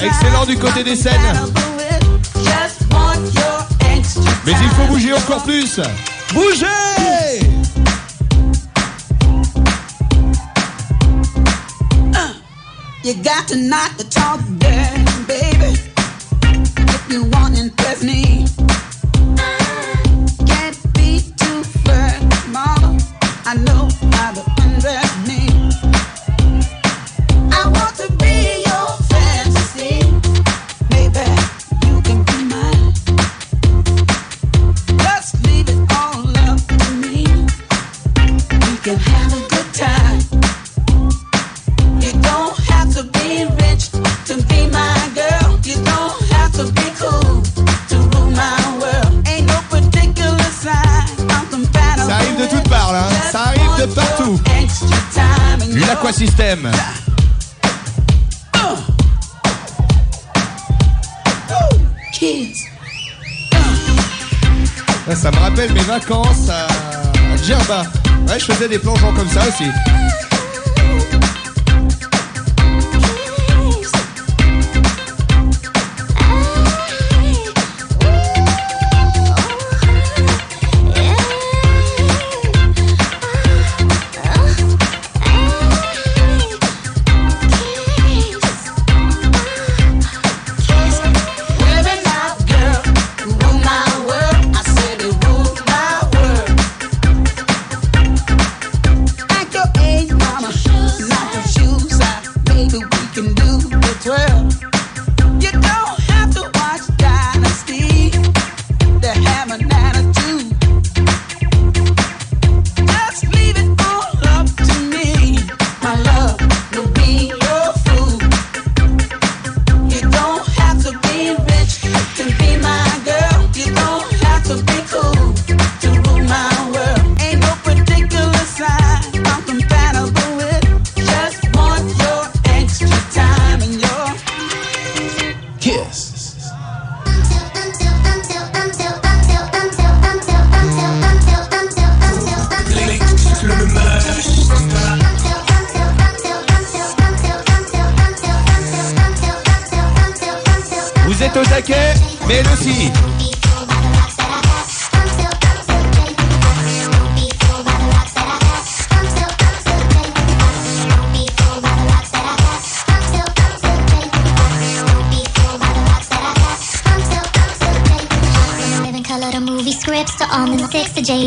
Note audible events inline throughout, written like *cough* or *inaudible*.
Excellent du côté des scènes. Mais il faut bouger encore plus. Bougez You got to knock the talk down, baby. If you want to impress me. Vacances à Djerba. Ouais, je faisais des plongeons comme ça aussi.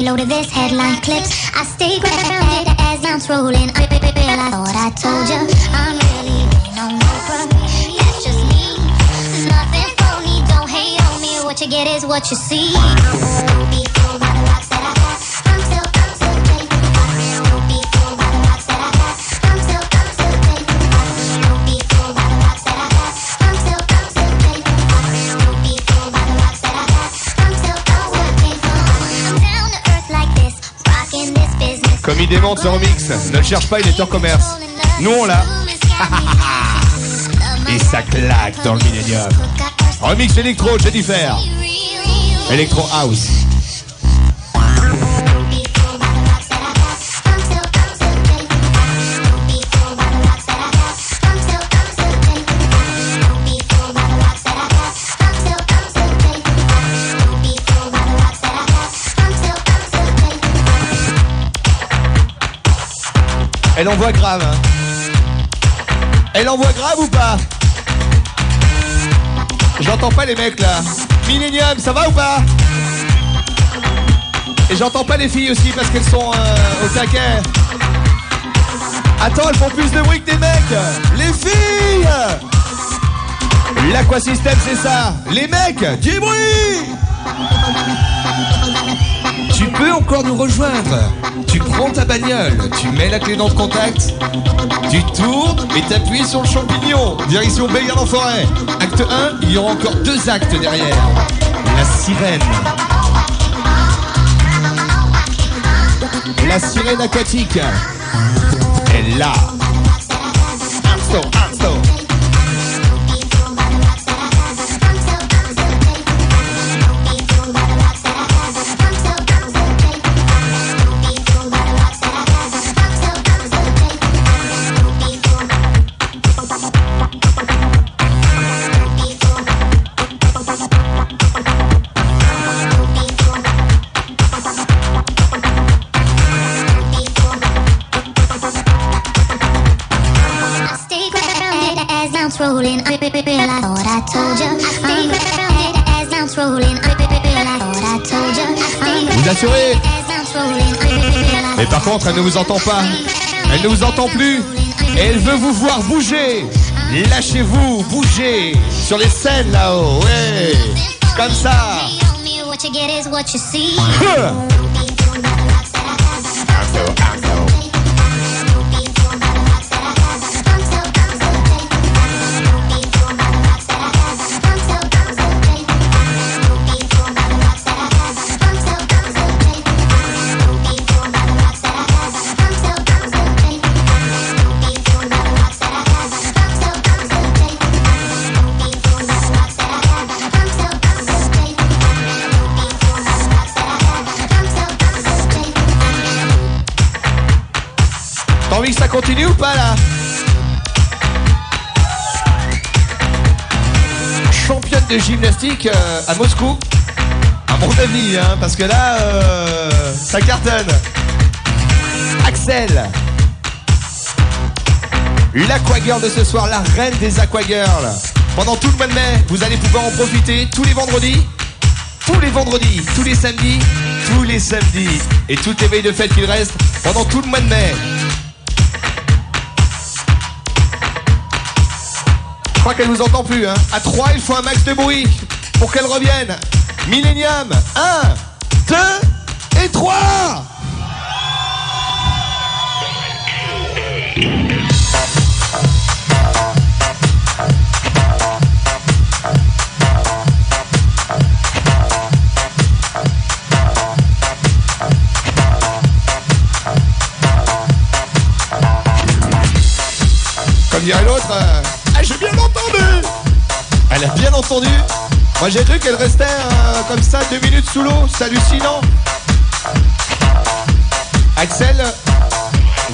To this headline clips. I stay grounded as bounce rolling. I thought I told you I'm really no Oprah. That's just me. There's nothing phony. Don't hate on me. What you get is what you see. Ce remix, ne le cherche pas, il est hors commerce. Nous on l'a. *laughs* Et ça claque dans le millénium. Remix électro, Jennifer. Electro House. Elle envoie grave. hein. Elle envoie grave ou pas J'entends pas les mecs là. Millennium, ça va ou pas Et j'entends pas les filles aussi parce qu'elles sont euh, au taquet. Attends, elles font plus de bruit que des mecs. Les filles L'aquasystème c'est ça. Les mecs, du bruit Tu peux encore nous rejoindre. Tu prends ta bagnole, tu mets la clé dans le contact, tu tournes et t'appuies sur le champignon. Direction Bayard en forêt. Acte 1, il y aura encore deux actes derrière. La sirène. La sirène aquatique. Contre, elle ne vous entend pas. Elle ne vous entend plus. Et elle veut vous voir bouger. Lâchez-vous, bougez. Sur les scènes là-haut, ouais. Comme ça. Continue ou pas là Championne de gymnastique euh, à Moscou. À mon avis, hein, parce que là, euh, ça cartonne. Axel. L'aquagirl de ce soir, la reine des aquagirls. Pendant tout le mois de mai, vous allez pouvoir en profiter tous les vendredis. Tous les vendredis, tous les samedis, tous les samedis. Et toutes les veilles de fête qu'il reste pendant tout le mois de mai. Crois qu'elle nous entend plus. Hein. À 3, il faut un max de bruit pour qu'elle revienne. Millennium, 1, 2 et 3 Moi j'ai cru qu'elle restait euh, comme ça deux minutes sous l'eau, c'est hallucinant. Axel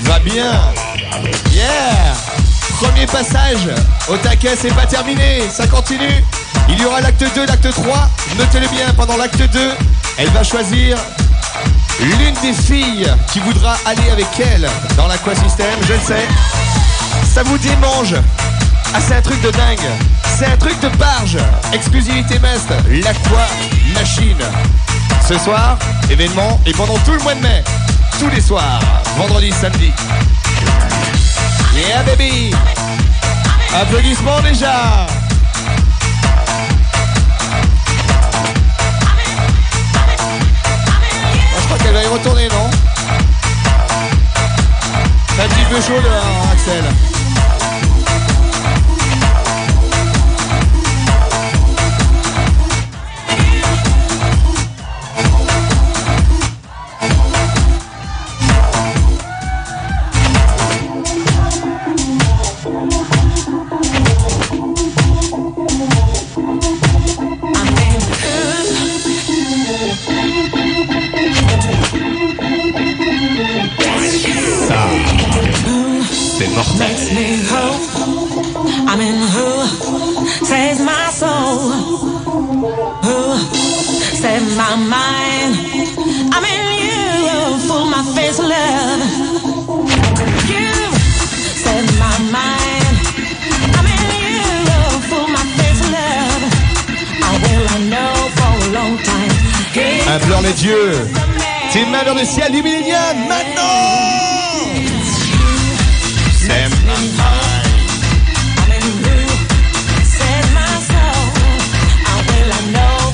va bien. Yeah. Premier passage. Au taquet, c'est pas terminé, ça continue. Il y aura l'acte 2, l'acte 3, notez-le bien, pendant l'acte 2, elle va choisir l'une des filles qui voudra aller avec elle dans l'aquasystème, je le sais. Ça vous démange. Ah, c'est un truc de dingue. C'est un truc de barge. Exclusivité Mest, l'Aqua Machine. Ce soir, événement et pendant tout le mois de mai. Tous les soirs, vendredi, samedi. Yeah, baby. Applaudissements déjà. Ah, je crois qu'elle va y retourner, non? C'est un petit peu chaud dehors, Axel.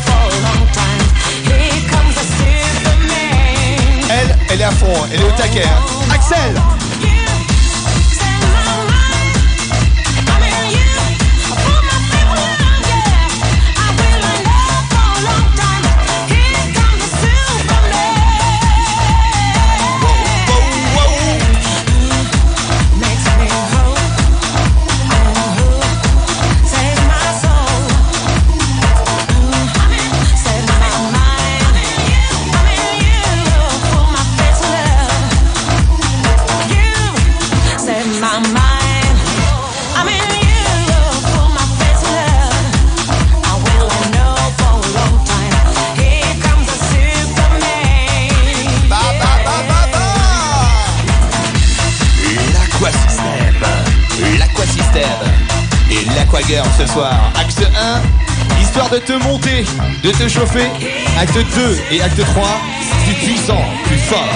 For a long time. Here comes the Superman. Elle, elle est à fond, elle est au taquet. hein. Axel de te monter, de te chauffer. Acte 2 et acte 3, plus puissant, plus fort.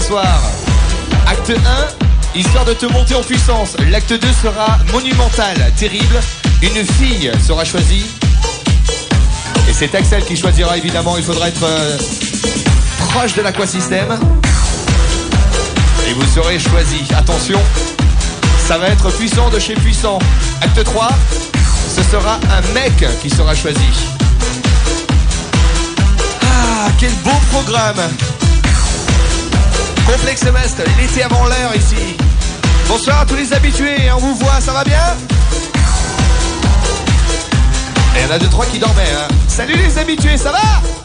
Soir. Acte 1, histoire de te monter en puissance. L'acte 2 sera monumental, terrible. Une fille sera choisie. Et c'est Axel qui choisira évidemment. Il faudra être euh, proche de l'aquasystème. Et vous serez choisi. Attention, ça va être puissant de chez puissant. Acte 3, ce sera un mec qui sera choisi. Ah, quel beau programme Complexe semestre, l'été avant l'heure ici. Bonsoir à tous les habitués, on vous voit, ça va bien? Et il y en a deux, trois qui dormaient. Hein. Salut les habitués, ça va?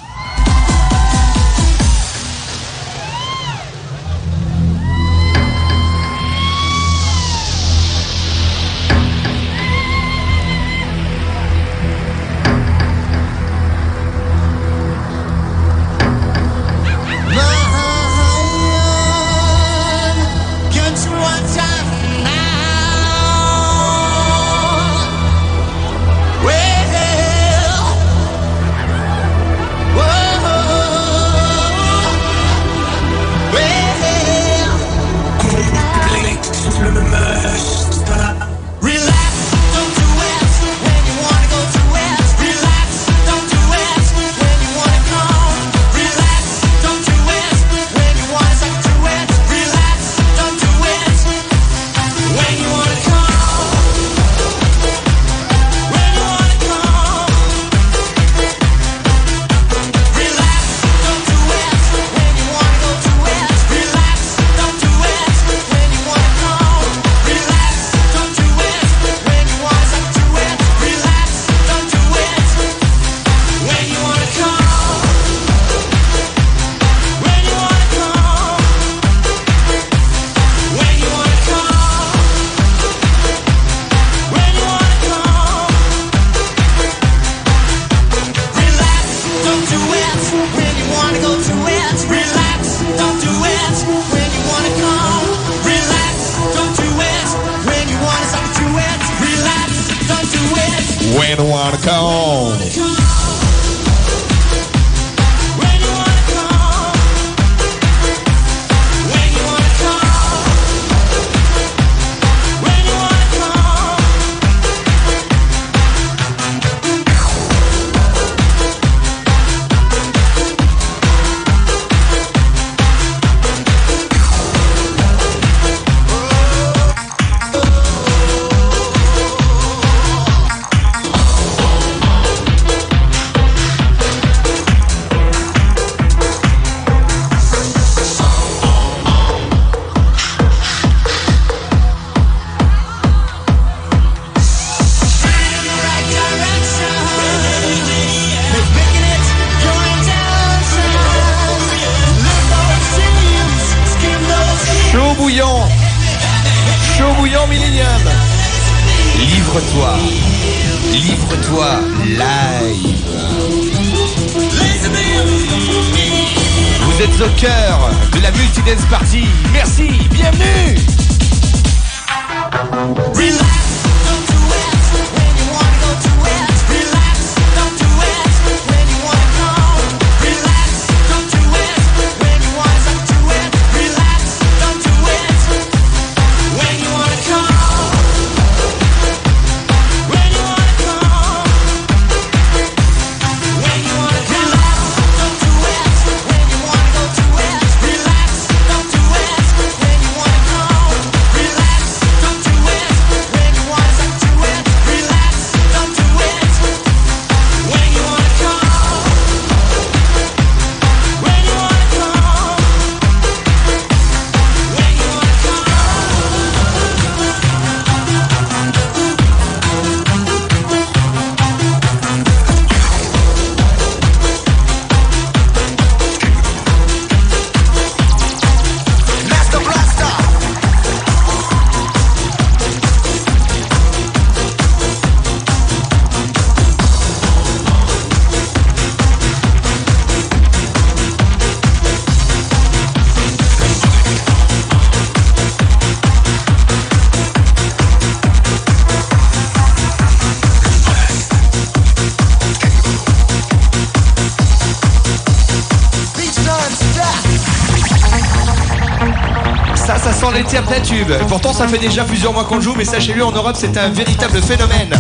L'éternatube. Pourtant, ça fait déjà plusieurs mois qu'on joue, mais sachez-le, en Europe, c'est un véritable phénomène.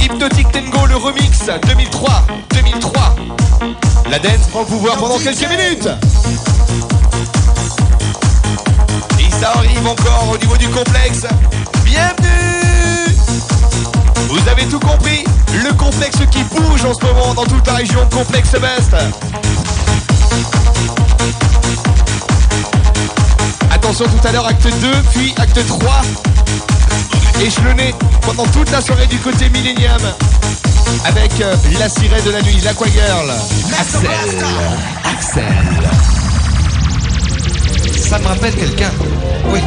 Hypnotic Tango, le remix 2003. 2003. La dance prend le pouvoir pendant quelques minutes. Et ça arrive encore au niveau du complexe. Bienvenue Vous avez tout compris? Le complexe qui bouge en ce moment dans toute la région, complexe Best. Attention tout à l'heure acte 2 puis acte 3 échelonné pendant toute la soirée du côté Millennium avec euh, la sirène de la nuit, l'Aqua Girl, Axel, Axel. Ça me rappelle quelqu'un. Oui.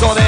Comme Jefferson Dance. Tu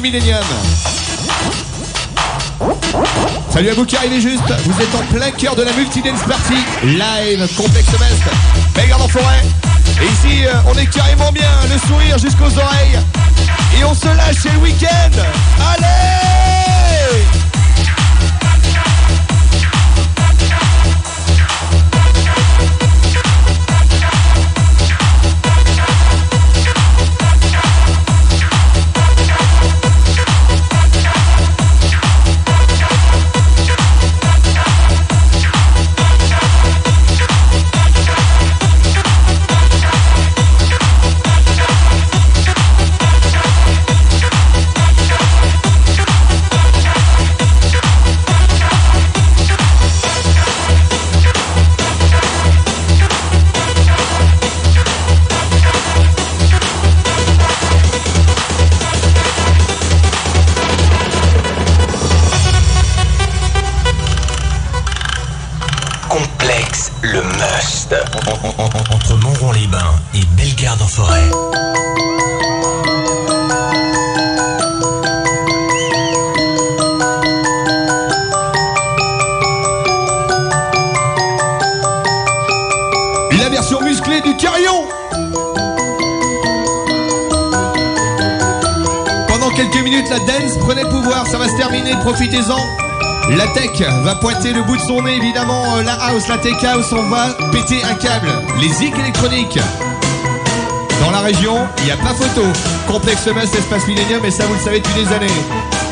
du. Salut à vous qui arrivez juste, vous êtes en plein cœur de la multi-dance party, live, complexe Bagarre en forêt. Et ici, euh, on est carrément bien, le sourire jusqu'aux oreilles. Et on se lâche, c'est le week-end. Allez son nez, évidemment, euh, la house, la tech house, on va péter un câble. Les zik électroniques. Dans la région, il n'y a pas photo. Complexe Must, Espace Millennium, et ça vous le savez depuis des années.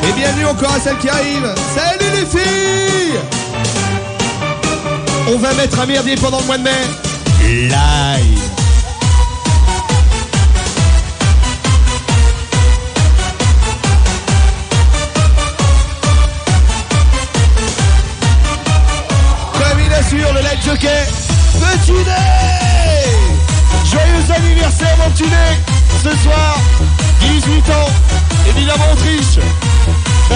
Et bienvenue encore à celle qui arrive. Salut les filles On va mettre un merdier pendant le mois de mai. Live. Ce soir, 18 ans, évidemment on triche *laughs*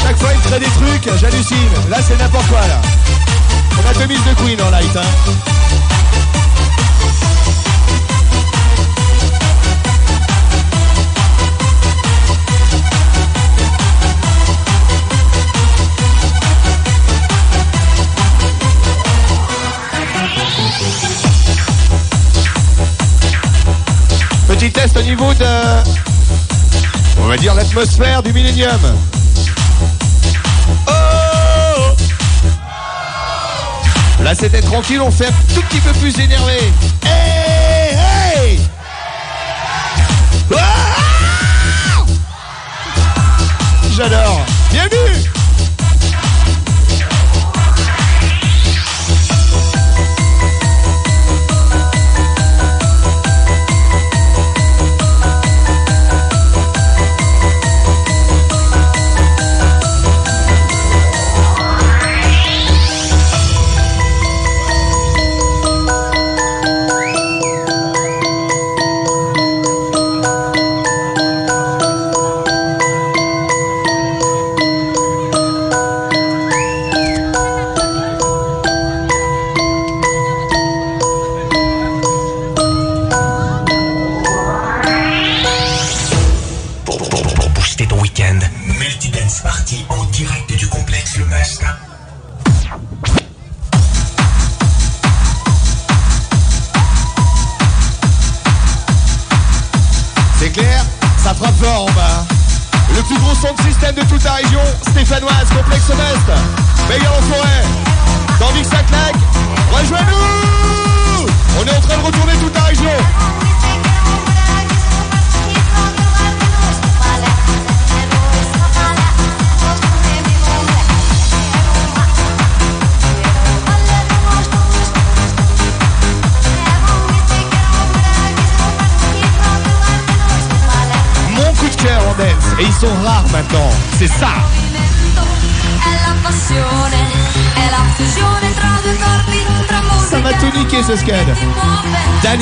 Chaque fois il crée des trucs, j'hallucine. Là c'est n'importe quoi là. On a deux mises de Queen en light hein. L'atmosphère du millénium. Oh Là c'était tranquille, on fait un tout petit peu plus énervé. Hey, hey Ah J'adore. Bienvenue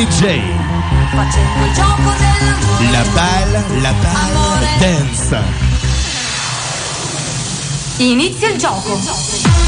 DJ. Facendo il gioco della musica. La bella, la bella, dance. Inizia il gioco.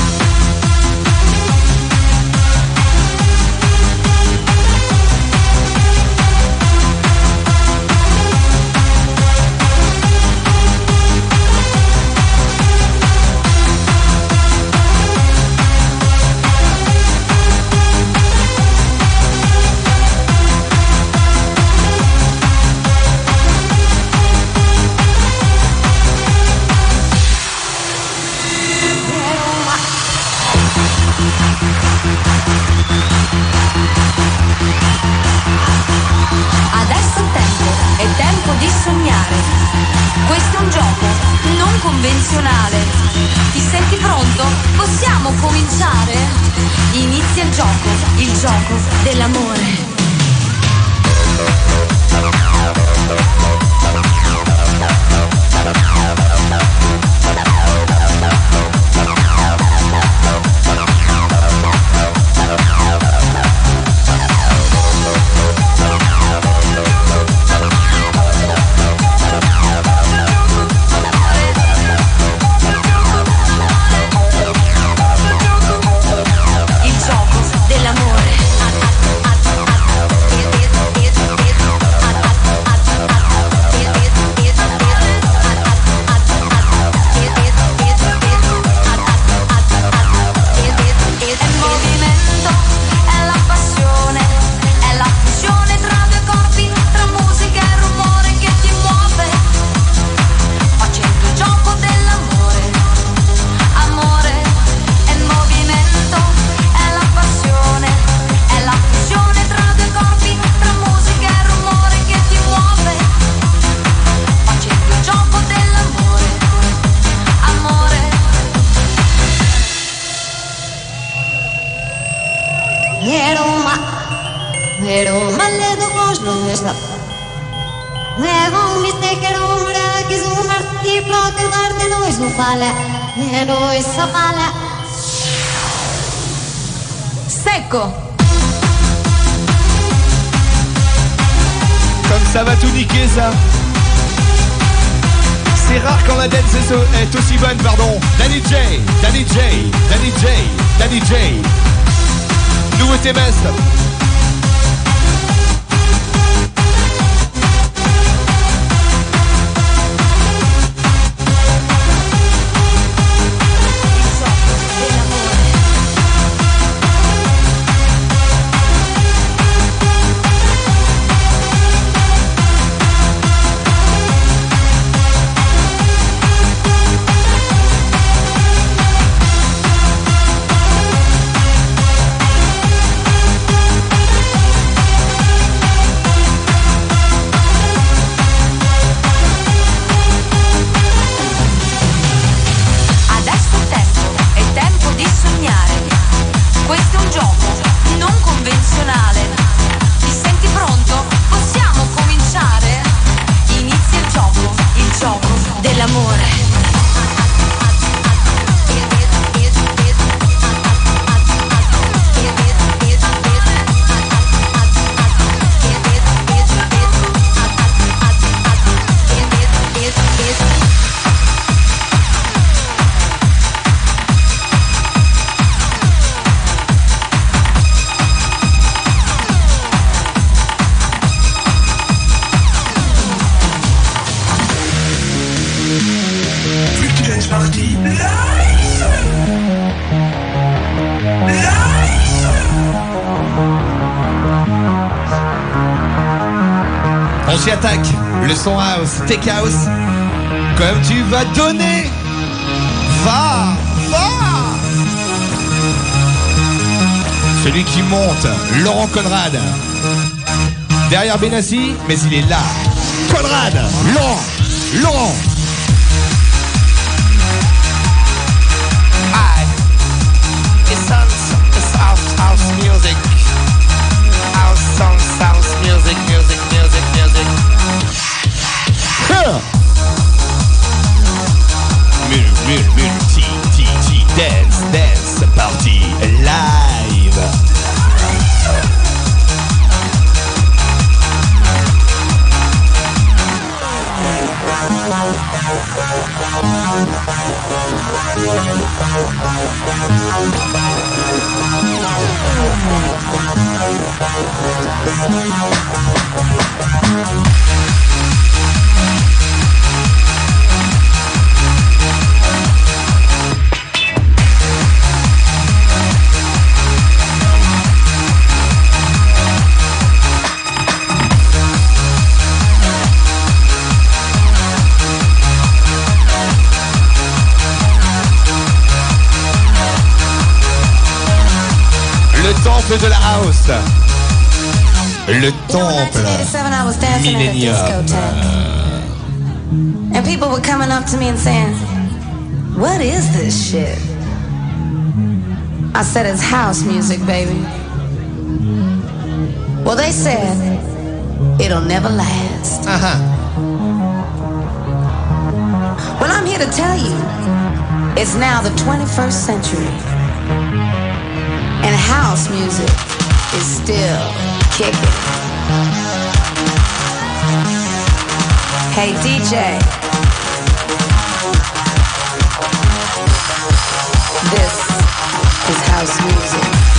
Comme ça va tout niquer ça. C'est rare quand la dance est, aussi bonne, pardon. Danny J, Danny J, Danny J, Danny J. Nouveauté best. Le son house, take house. Comme tu vas donner. Va, va. Celui qui monte, Laurent Conrad. Derrière Benassi, mais il est là. Conrad, Laurent, Laurent. real, real T, T, T, dance, dance, party, live. Temple 1987, I house. a Millennium. discotheque. And people were coming up to me and saying, What is this shit? I said, It's house music, baby. Well, they said, It'll never last. Uh huh. Well, I'm here to tell you, it's now the 21st century. And house music is still kicking. Hey, DJ. This is house music.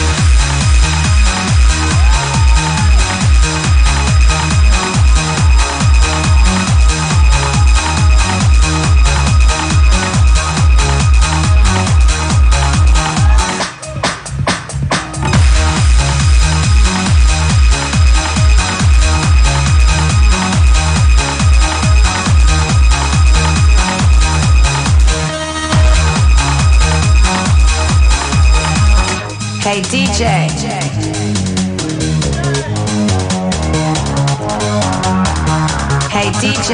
Hey, DJ. Hey, DJ.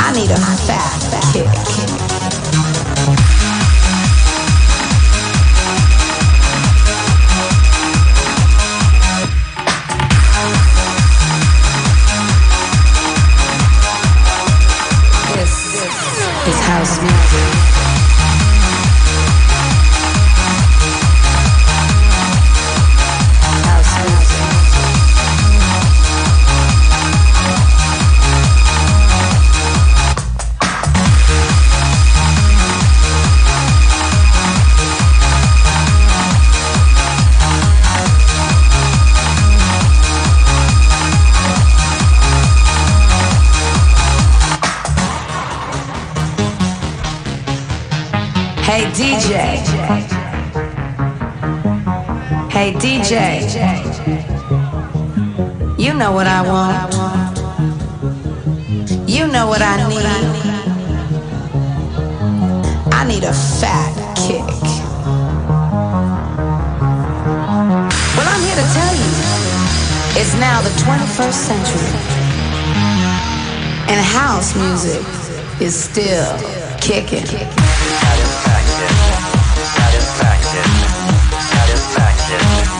I need a fat kick. DJ. You know what I want. You know what I need. I need a fat kick. Well, I'm here to tell you, it's now the 21st century. And house music is still kicking. This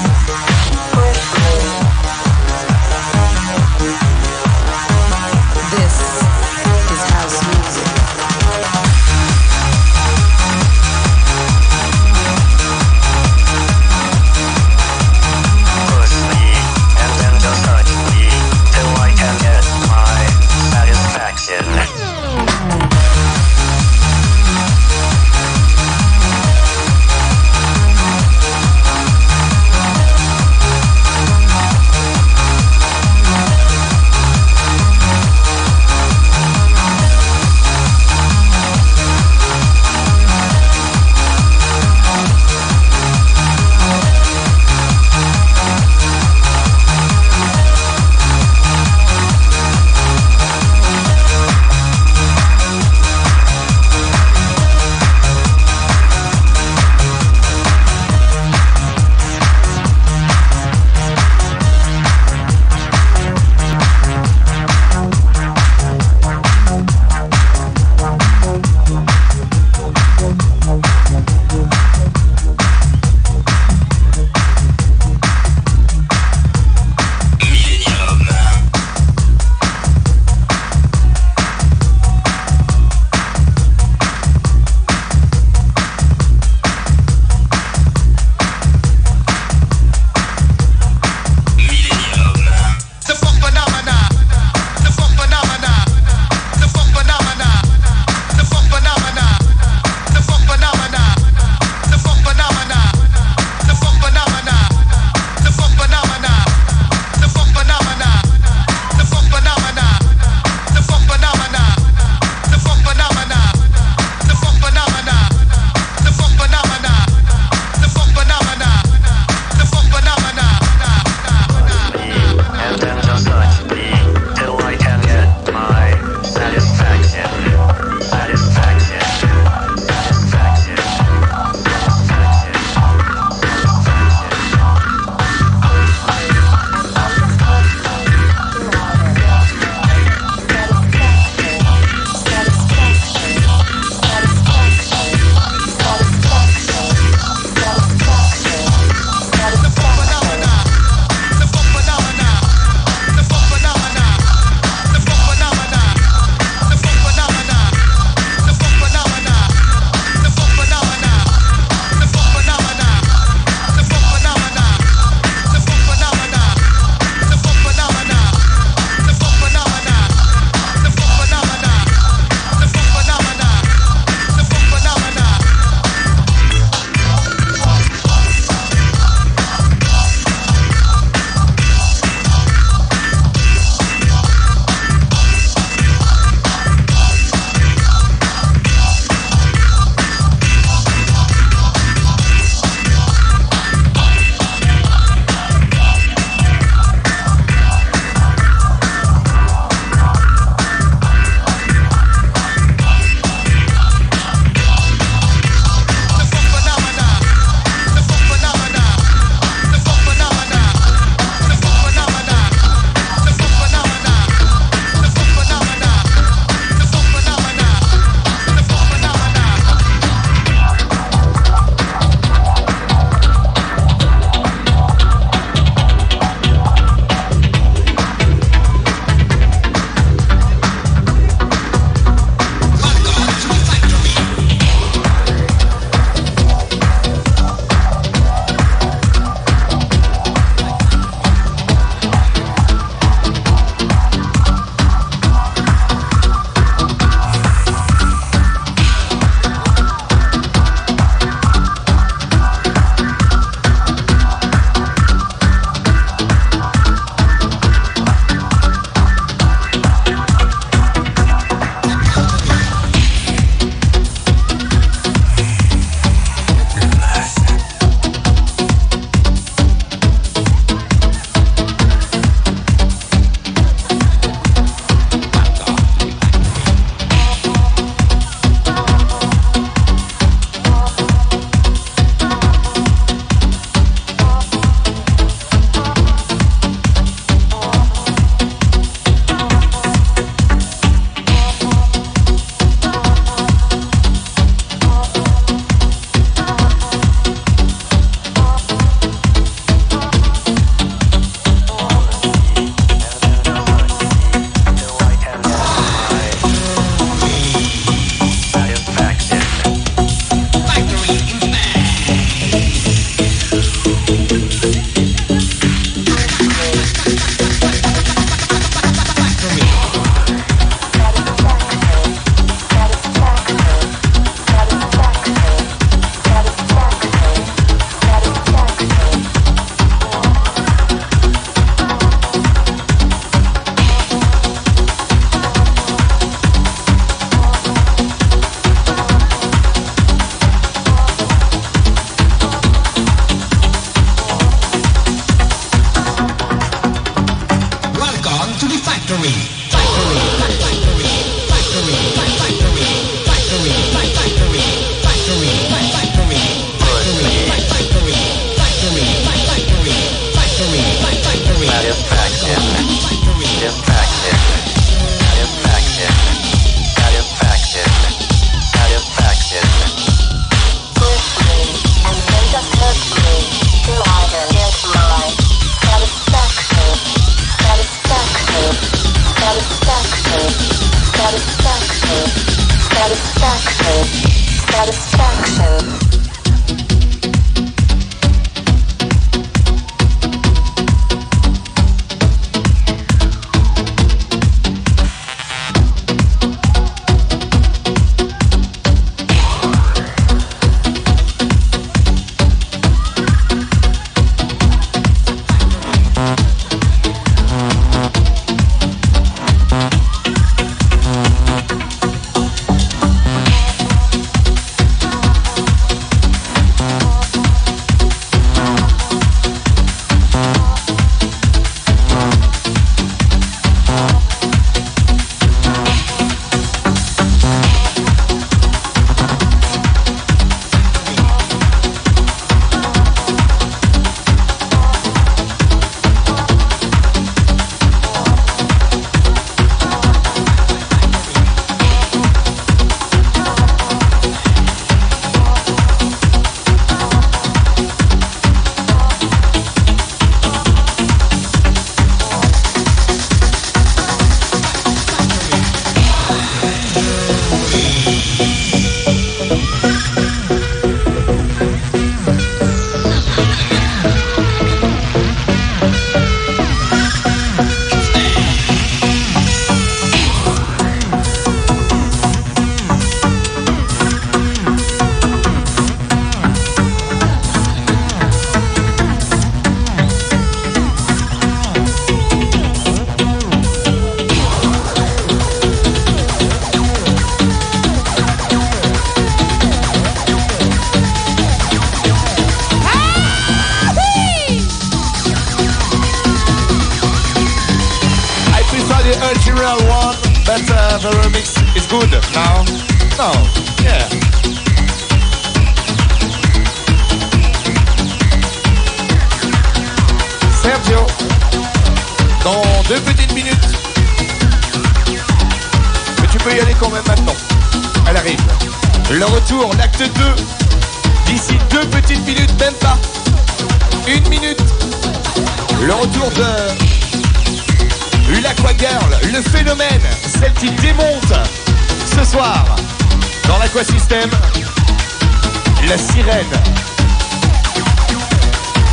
la sirène,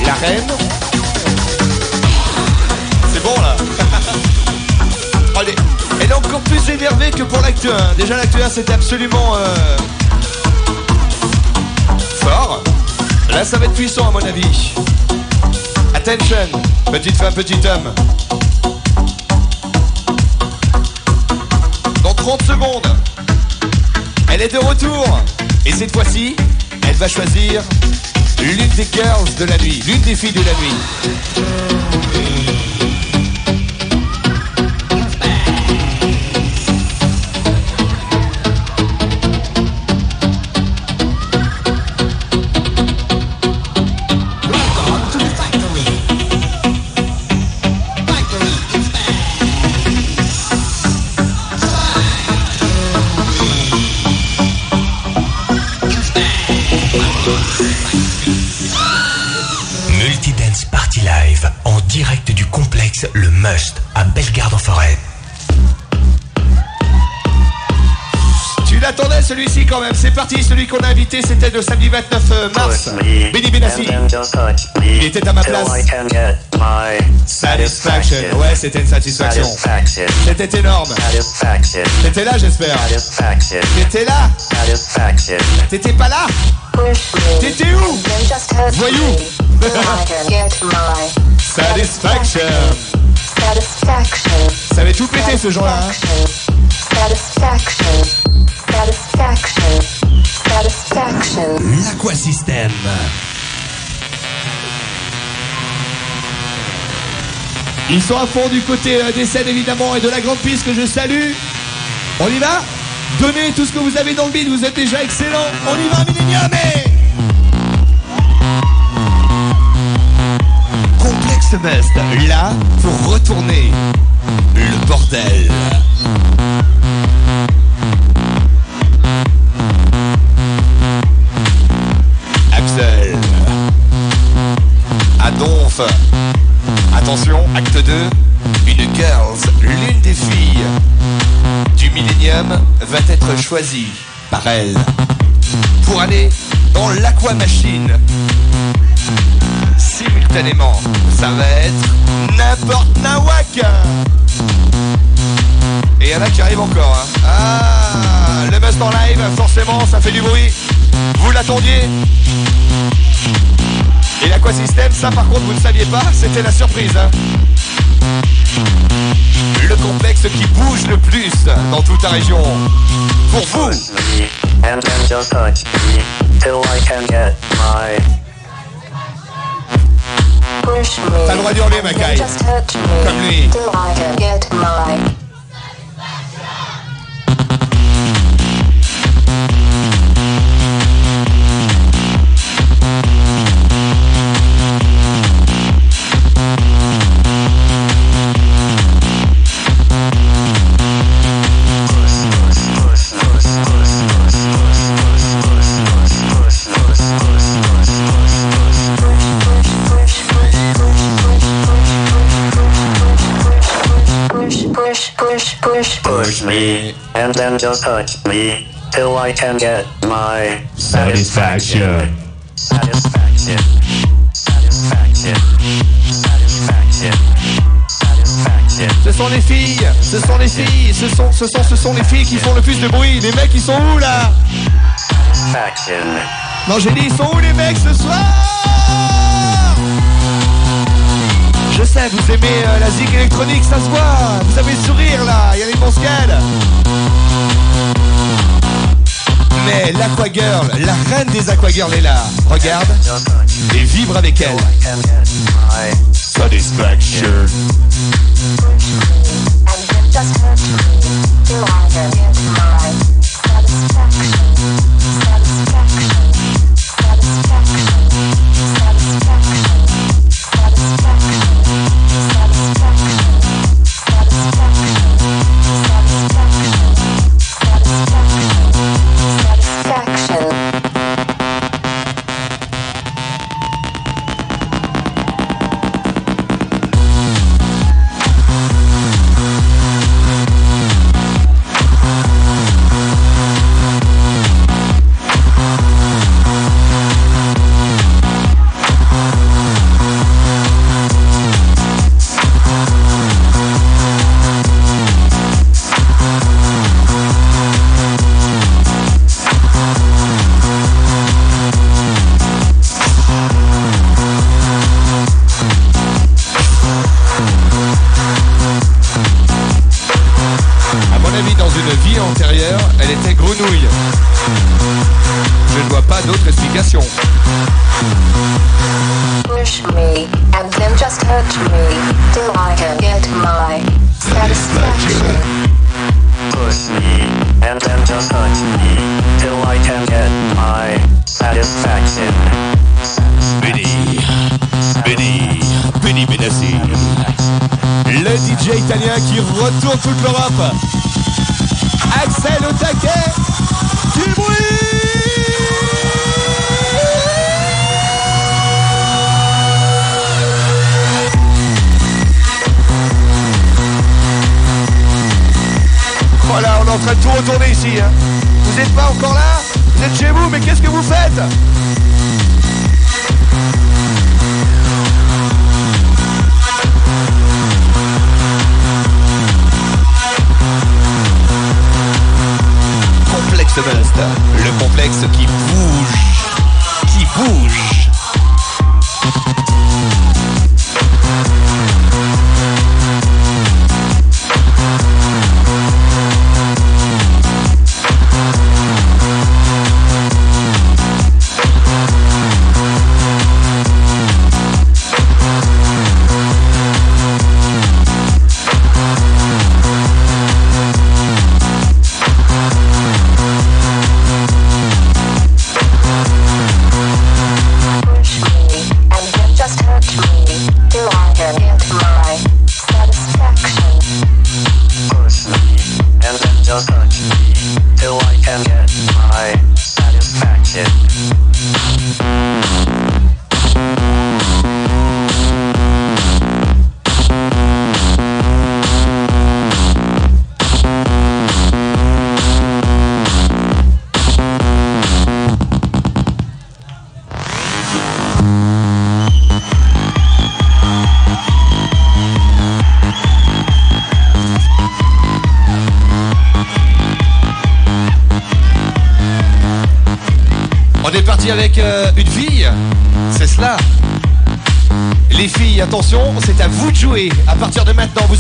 la reine. C'est bon là *laughs* Allez, elle est encore plus énervée que pour l'acte 1. Déjà l'acte 1 c'était absolument euh, fort. Là ça va être puissant à mon avis. Attention, petite femme, petit homme. Dans 30 secondes, elle est de retour. Et cette fois-ci, va choisir l'une des girls de la nuit, l'une des filles de la nuit. Celui-ci quand même. C'est parti, celui qu'on a invité, c'était le samedi 29 mars. Benny Benassi. Il était à ma place. Satisfaction. Ouais, c'était une satisfaction. C'était énorme. T'étais là, j'espère. T'étais là T'étais pas là T'étais où Voyou Satisfaction. Ça avait tout pété ce jour-là. hein. Satisfaction. Satisfaction. Satisfaction. L'aquasystème. Ils sont à fond du côté euh, des scènes évidemment et de la grande piste que je salue. On y va? Donnez tout ce que vous avez dans le bide, vous êtes déjà excellent. On y va Millennium. Complexe Must, là pour retourner le bordel. Attention, acte 2. Une girls, l'une des filles du Millennium va être choisie par elle pour aller dans l'Aqua Machine. Simultanément, ça va être n'importe nawak. Et il y en a qui arrivent encore. hein. Ah, le must en live, forcément, ça fait du bruit. Vous l'attendiez? Et l'aquasystème, ça par contre, vous ne saviez pas, c'était la surprise. hein. Le complexe qui bouge le plus dans toute la région. Pour vous. T'as le droit d'hurler, me. Comme lui. And then just touch me till I can get my Satisfaction. satisfaction. Satisfaction. Satisfaction. Satisfaction. ce sont les filles, ce sont les filles, ce sont, ce sont, ce sont les filles qui font le plus de bruit. Les mecs, ils sont où là? Satisfaction. Non, j'ai dit, ils sont où les mecs ce soir? Je sais, vous aimez euh, la zig électronique, ça se voit. Vous avez le sourire là, il y a les monscales. Mais l'Aquagirl, la reine des Aquagirls est là. Regarde et vibre avec elle.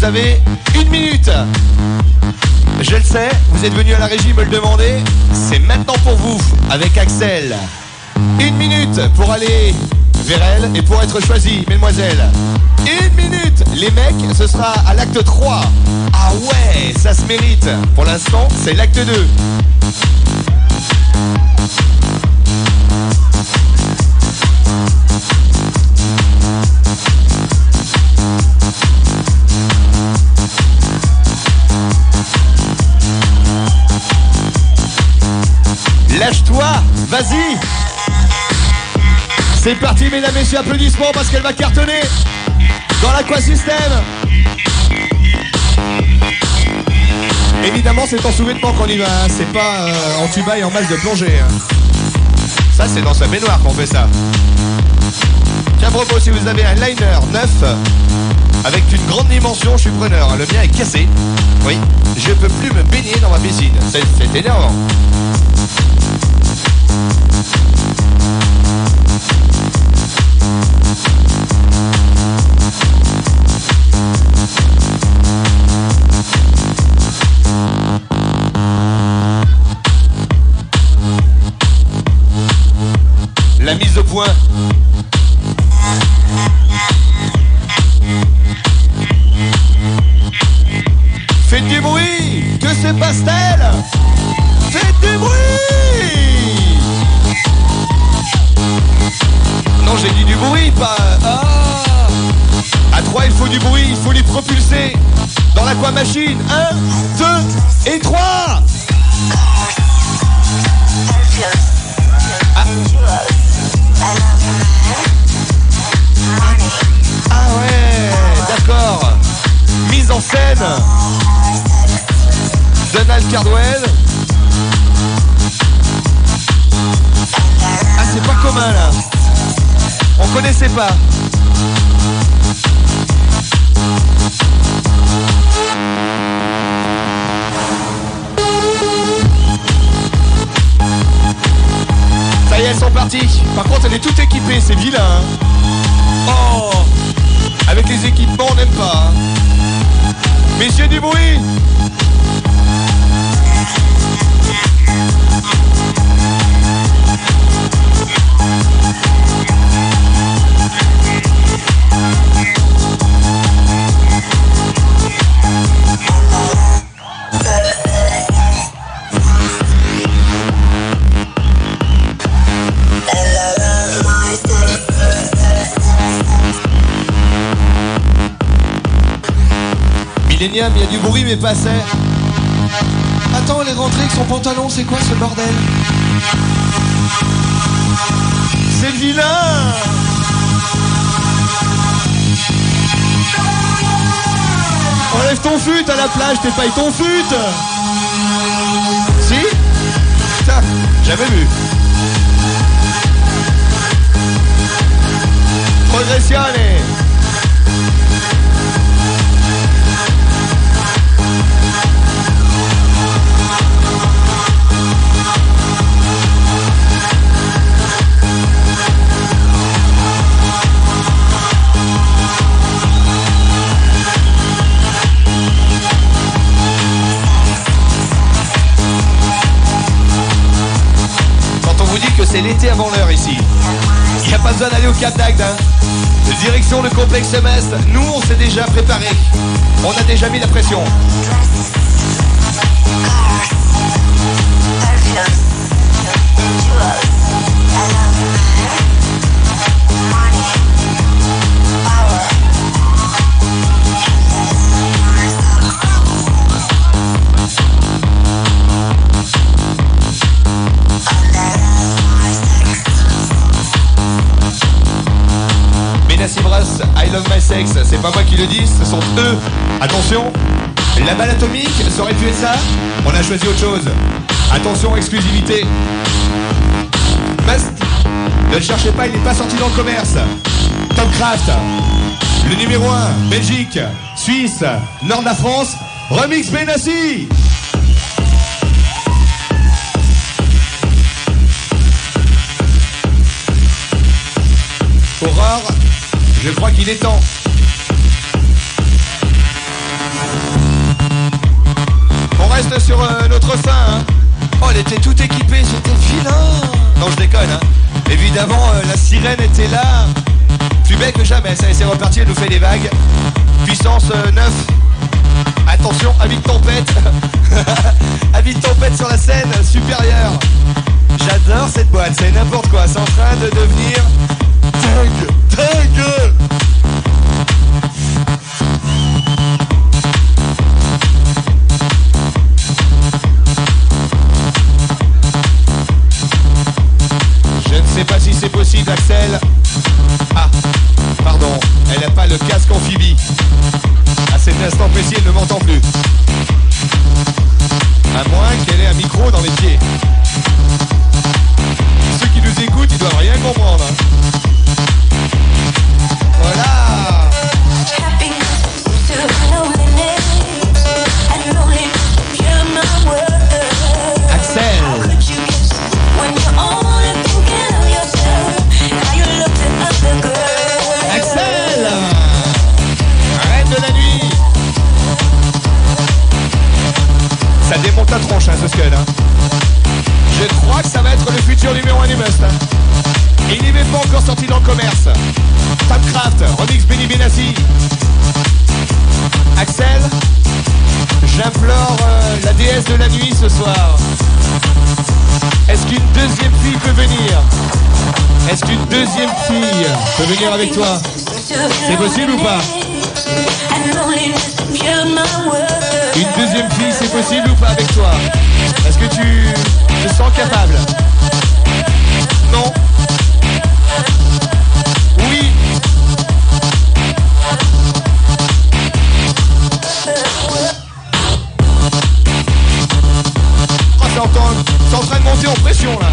Vous avez une minute. Je le sais, vous êtes venu à la régie me le demander. C'est maintenant pour vous, avec Axel. Une minute pour aller vers elle et pour être choisi, mesdemoiselles. Une minute Les mecs, ce sera à l'acte 3. Ah ouais, ça se mérite. Pour l'instant, c'est l'acte 2. C'est parti mesdames et messieurs, applaudissements parce qu'elle va cartonner dans l'aquasystème Évidemment c'est en sous-vêtements qu'on y va, hein. c'est pas euh, en tuba et en masque de plongée. hein. Ça c'est dans sa baignoire qu'on fait ça. Tiens propos, si vous avez un liner neuf avec une grande dimension, je suis preneur. hein. Le mien est cassé. Oui, je peux plus me baigner dans ma piscine. C'est énervant. Point. Connaissait pas. Ça y est, elles sont parties. Par contre, elle est toute équipée, c'est vilain. hein. Oh Avec les équipements, on n'aime pas. hein. Messieurs du bruit Millennium, il y a du bruit mais pas assez. Attends, elle est rentrée avec son pantalon, c'est quoi ce bordel? C'est vilain Enlève ton fut à la plage, t'es pas ton fut Si? Jamais vu. Progressione. C'est l'été avant l'heure ici, il n'y a pas besoin d'aller au Cap d'Agde. hein. Direction le complexe semestre, nous on s'est déjà préparé. On a déjà mis la pression. C'est pas moi qui le dis, ce sont eux. Attention, la balle atomique, ça aurait pu être ça On a choisi autre chose. Attention, exclusivité. Must. Ne le cherchez pas, il n'est pas sorti dans le commerce. Topcraft, le numéro 1, Belgique, Suisse, Nord de la France, Remix Benassi Aurore, je crois qu'il est temps. Sur euh, notre fin. hein. Oh, elle était toute équipée, c'était vilain. Non, je déconne. Hein. Évidemment, euh, la sirène était là. Plus belle que jamais. Ça y est, c'est reparti, elle nous fait des vagues. Puissance euh, 9. Attention, avis de tempête. *laughs* avis de tempête sur la scène supérieure. J'adore cette boîte, c'est n'importe quoi. C'est en train de devenir dingue, dingue. Ah, pardon, elle n'a pas le casque amphibie. À cet instant précis, elle ne m'entend plus. À moins qu'elle ait un micro dans les pieds. Ceux qui nous écoutent, ils doivent rien comprendre. hein. Voilà La tronche, hein, ce hein. Je crois que ça va être le futur numéro 1 du Must. hein. Il n'est pas encore sorti dans le commerce. Tapcraft, remix Benny Benassi. Axel, j'implore euh, la déesse de la nuit ce soir. Est-ce qu'une deuxième fille peut venir? Est-ce qu'une deuxième fille peut venir avec toi? C'est possible ou pas? Une deuxième fille, c'est possible ou pas avec toi? Est-ce que tu te sens capable? Non. Oui. Oh, train- c'est en train de monter en pression là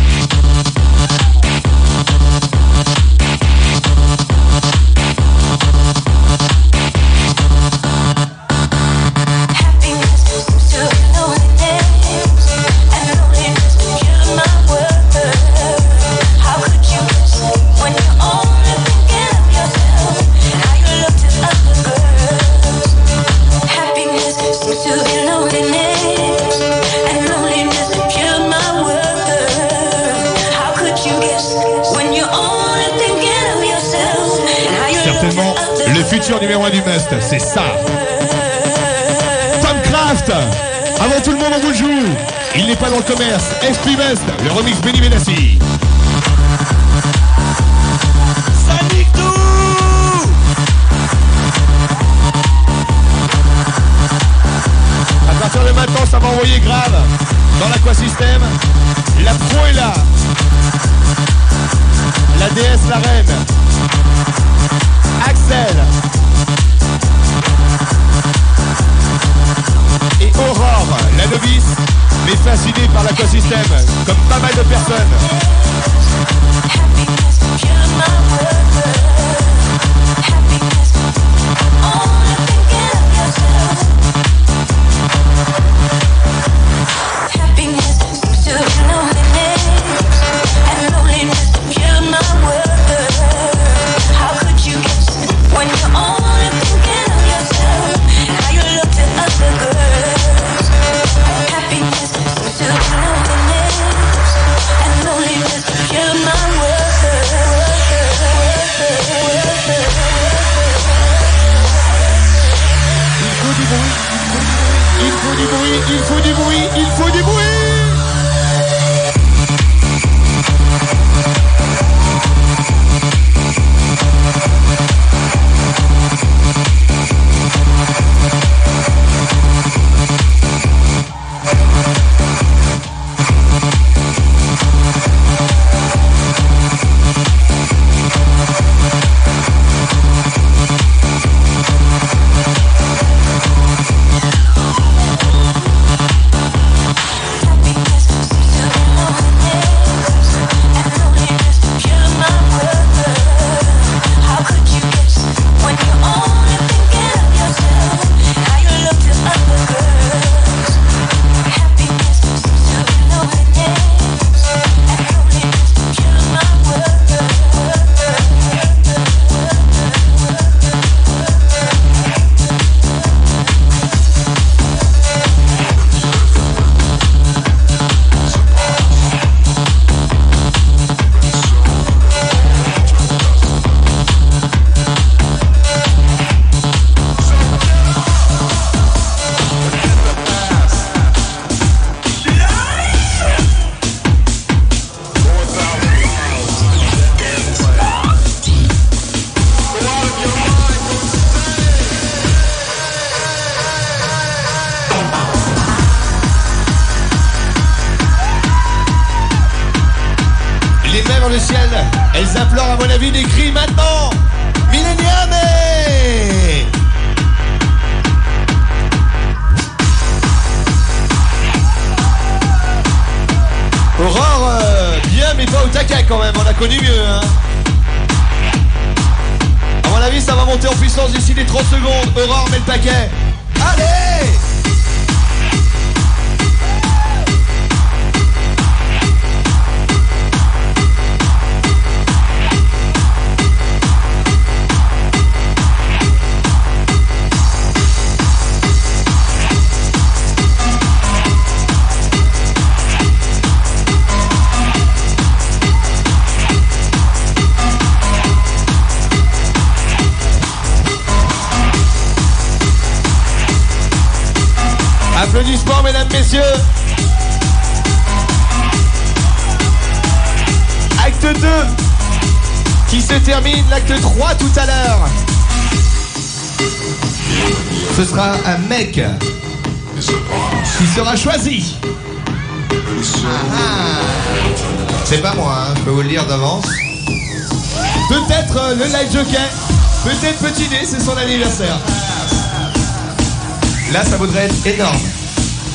énorme.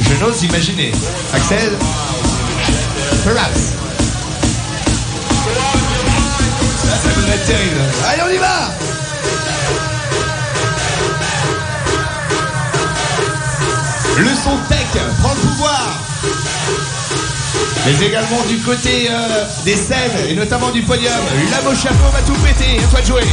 Je n'ose imaginer. Axel Perhaps. Ça peut être terrible. Allez, on y va Le son tech prend le pouvoir. Mais également du côté euh, des scènes et notamment du podium. La Chapeau va tout péter. À toi de jouer.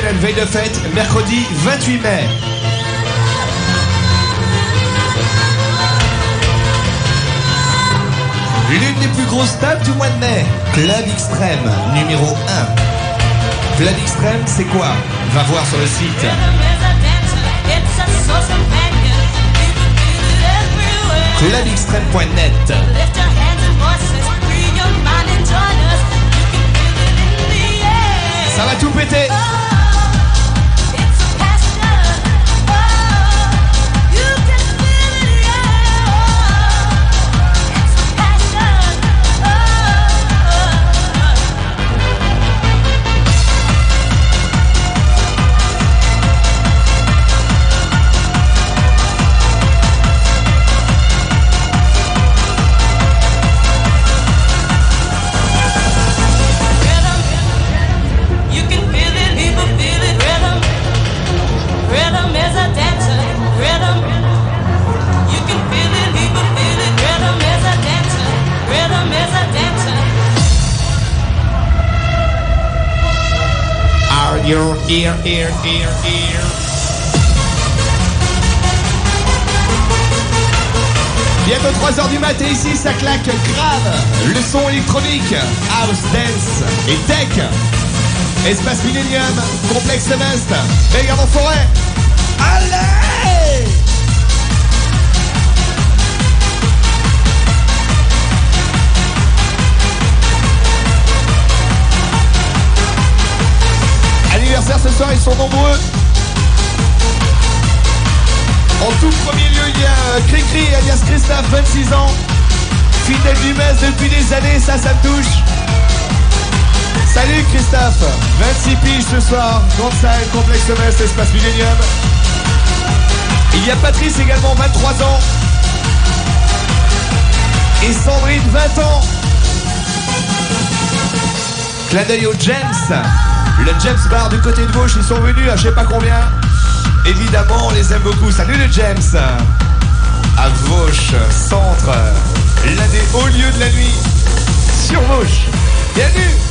Veille de fête, mercredi 28 mai. L'une des plus grosses tables du mois de mai, Club Extrême, numéro 1. Club Extrême, c'est quoi? Va voir sur le site. Rhythm is a dancer. It's Here, here, here, here Bientôt 3h du matin ici, ça claque grave. Le son électronique, house, dance et tech. Espace Millennium, complexe Semestre, Veillard en forêt. Allez Ce soir, ils sont nombreux. En tout premier lieu, il y a euh, Cricri, alias Christophe, 26 ans. Fidèle du MES depuis des années, ça, ça me touche. Salut Christophe 26 piges ce soir, grande salle, complexe MES, espace Millennium. Il y a Patrice également, 23 ans. Et Sandrine, 20 ans. Clin d'œil au James. Le James Bar du côté de gauche, ils sont venus à je sais pas combien. Évidemment, on les aime beaucoup. Salut le James. À Vauche, centre. L'un des hauts lieux de la nuit. Sur Vauche. Bienvenue.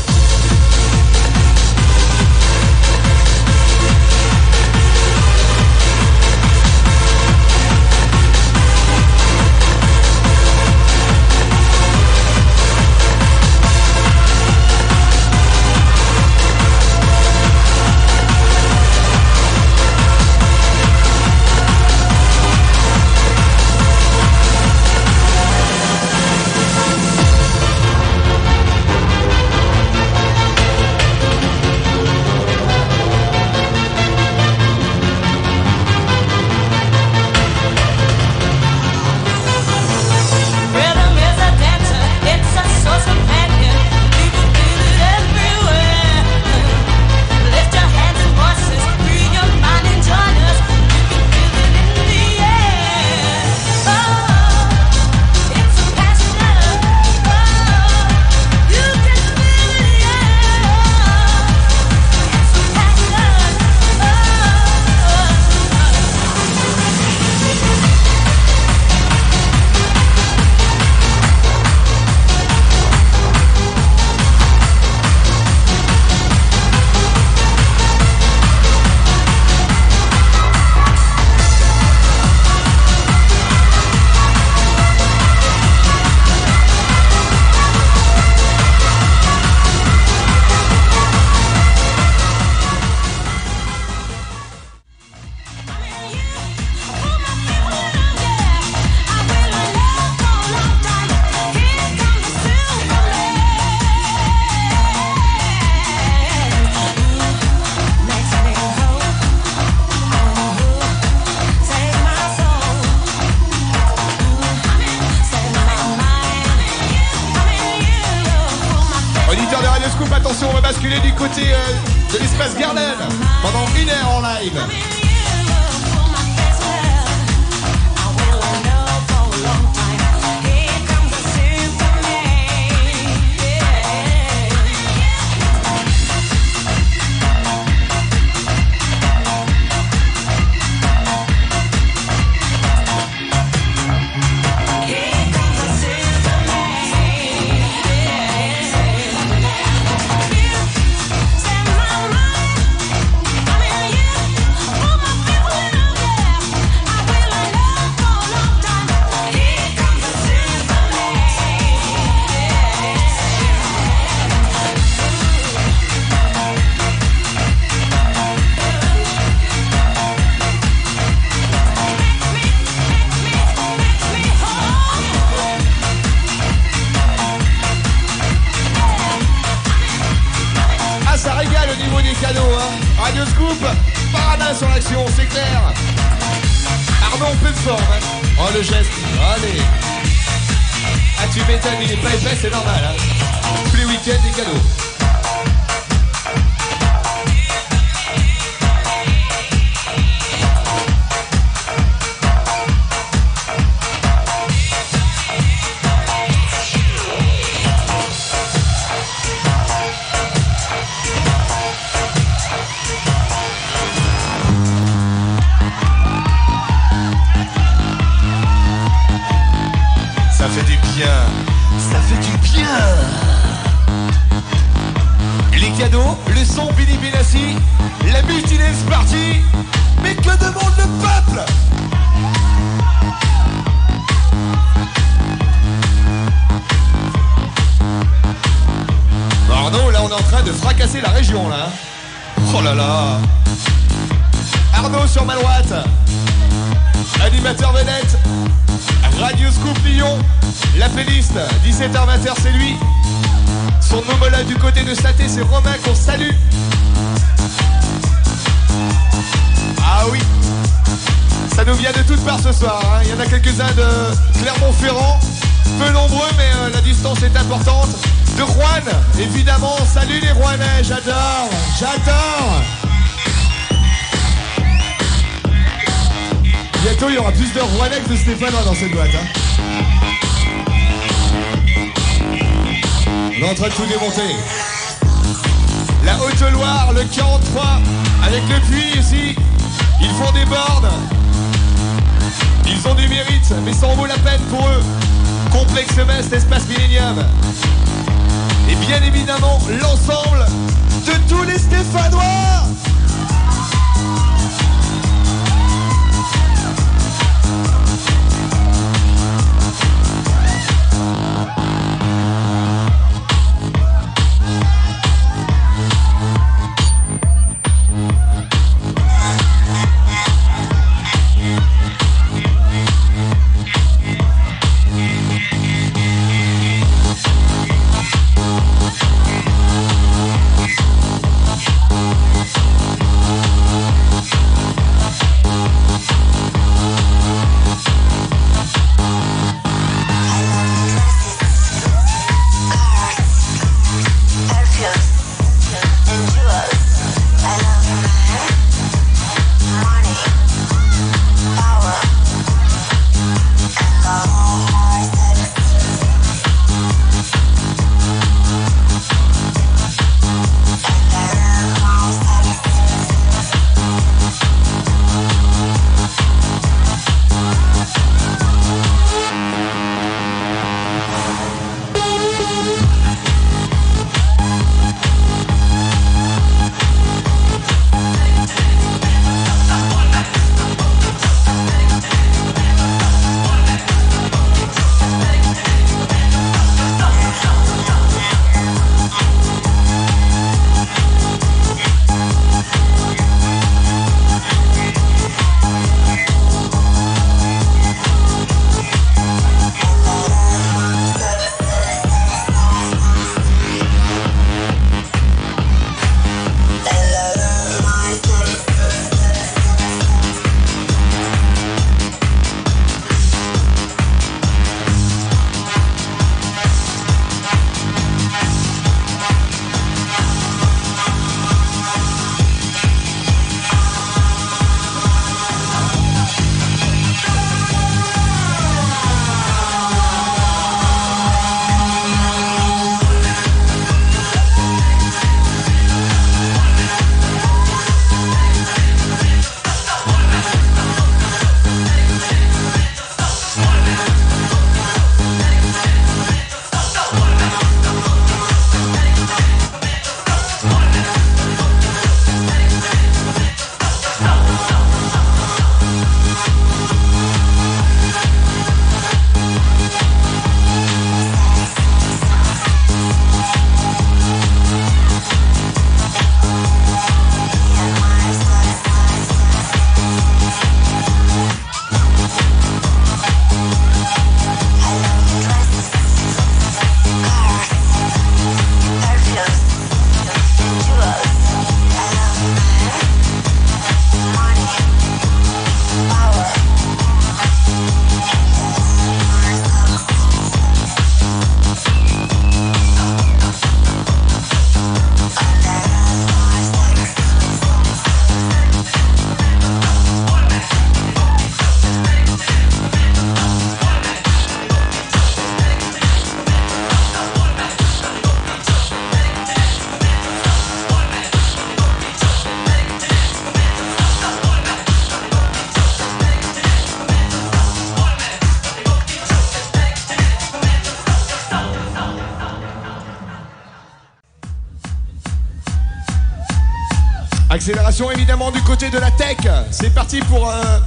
Pour un...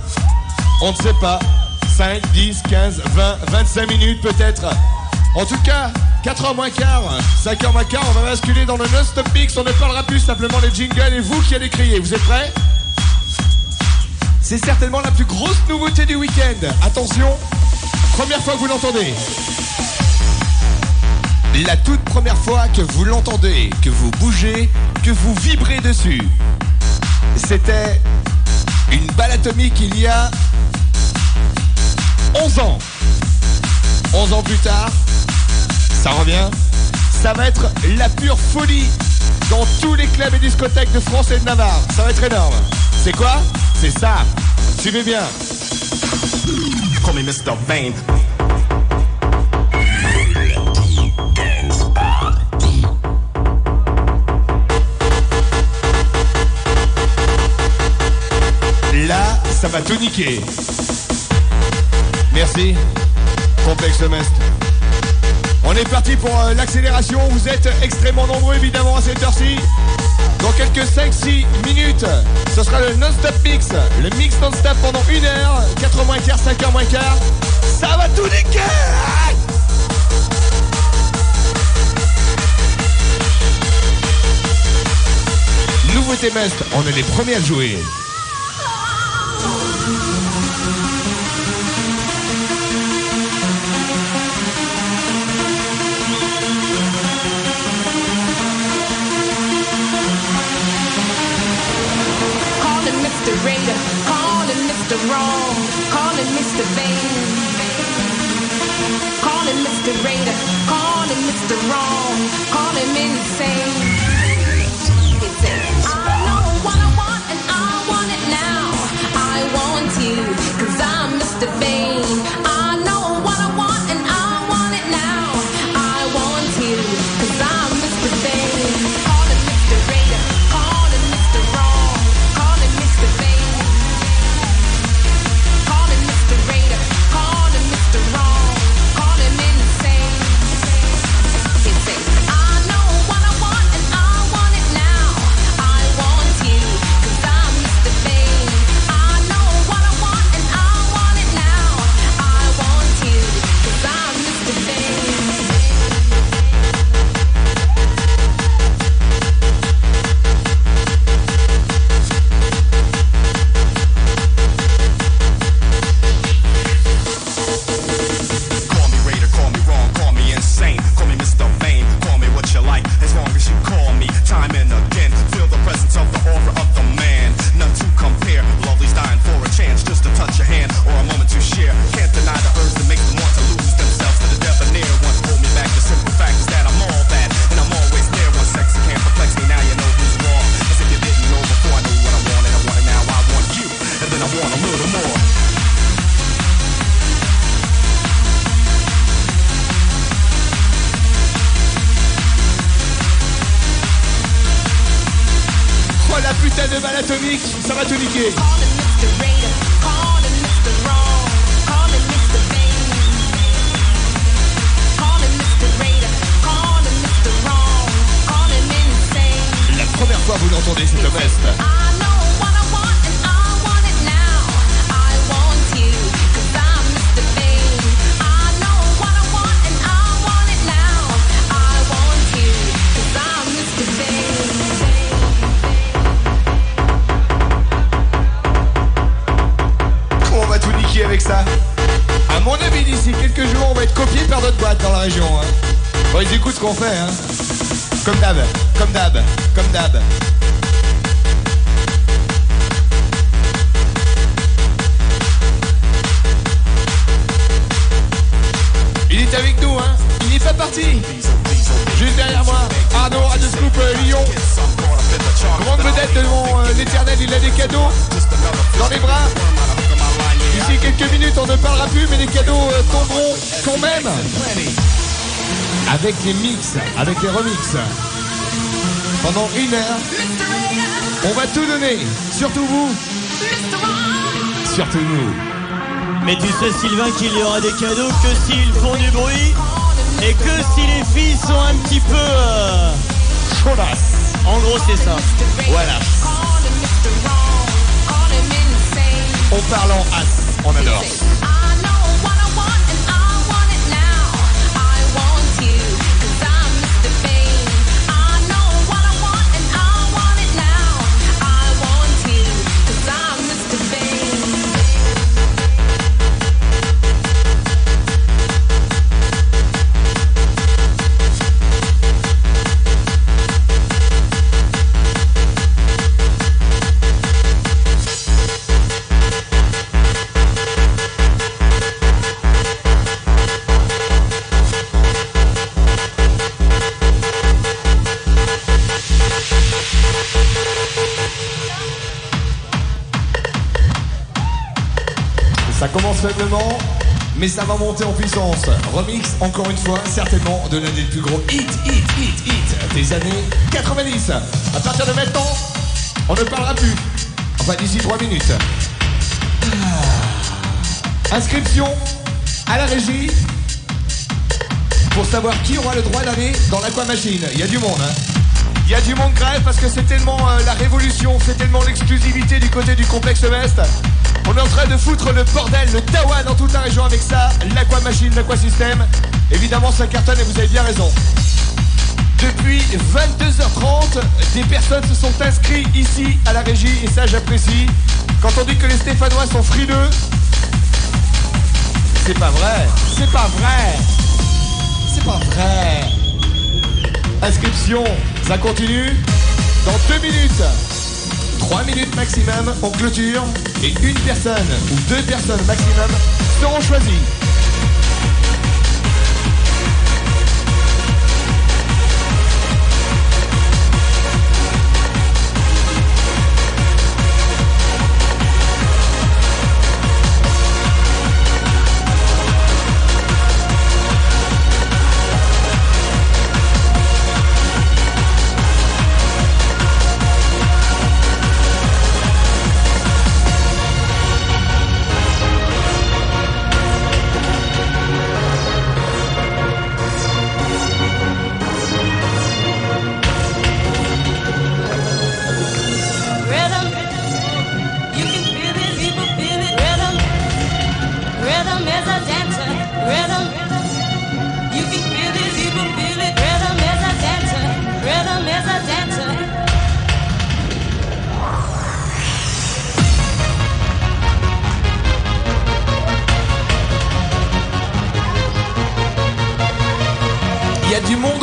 On ne sait pas. 5, 10, 15, 20, 25 minutes peut-être. En tout cas, 4h moins quart, 5h moins quart, on va basculer dans le non-stop mix. On ne parlera plus simplement les jingles et vous qui allez crier. Vous êtes prêts? C'est certainement la plus grosse nouveauté du week-end. Attention, première fois que vous l'entendez. La toute première fois que vous l'entendez, que vous bougez, que vous vibrez dessus. C'était une balle atomique il y a 11 ans. 11 ans plus tard, ça revient. Ça va être la pure folie dans tous les clubs et discothèques de France et de Navarre. Ça va être énorme. C'est quoi? C'est ça. Suivez bien. Call me Mr. Vane. Ça va tout niquer. Merci. Complexe Mest. On est parti pour euh, l'accélération. Vous êtes extrêmement nombreux évidemment à cette heure-ci. Dans quelques 5-6 minutes, ce sera le non-stop mix. Le mix non-stop pendant une heure, 4 moins quart, 5 heures moins quart. Ça va tout niquer Nouveauté Mest, on est les premiers à jouer. Mr. Wrong, calling Mr. Vain. Calling Mr. Raider, calling Mr. Wrong, calling him insane. Said, I know what I want and I want it now. I want you, cause I'm Mr. Vain. I know Sylvain qu'il y aura des cadeaux que s'ils font du bruit et que si les filles sont un petit peu euh. En gros, c'est ça. Voilà. On parle en as, on adore. Mais ça va monter en puissance. Remix, encore une fois, certainement de l'un des plus gros hits, hits, hits, hits des années 90. À partir de maintenant, on ne parlera plus. Enfin, d'ici 3 minutes. Ah. Inscription à la régie pour savoir qui aura le droit d'aller dans l'aquamachine. Il y a du monde, hein. Il y a du monde grave parce que c'est tellement euh, la révolution, c'est tellement l'exclusivité du côté du complexe West. On est en train de foutre le bordel, le tawa dans toute la région avec ça, l'aquamachine, l'aquasystème. Évidemment, ça cartonne et vous avez bien raison. Depuis 22h30, des personnes se sont inscrites ici à la régie et ça j'apprécie. Quand on dit que les Stéphanois sont frileux, c'est pas vrai, c'est pas vrai, c'est pas vrai. Inscription, ça continue dans deux minutes. 3 minutes maximum, on clôture et une personne ou deux personnes maximum seront choisies.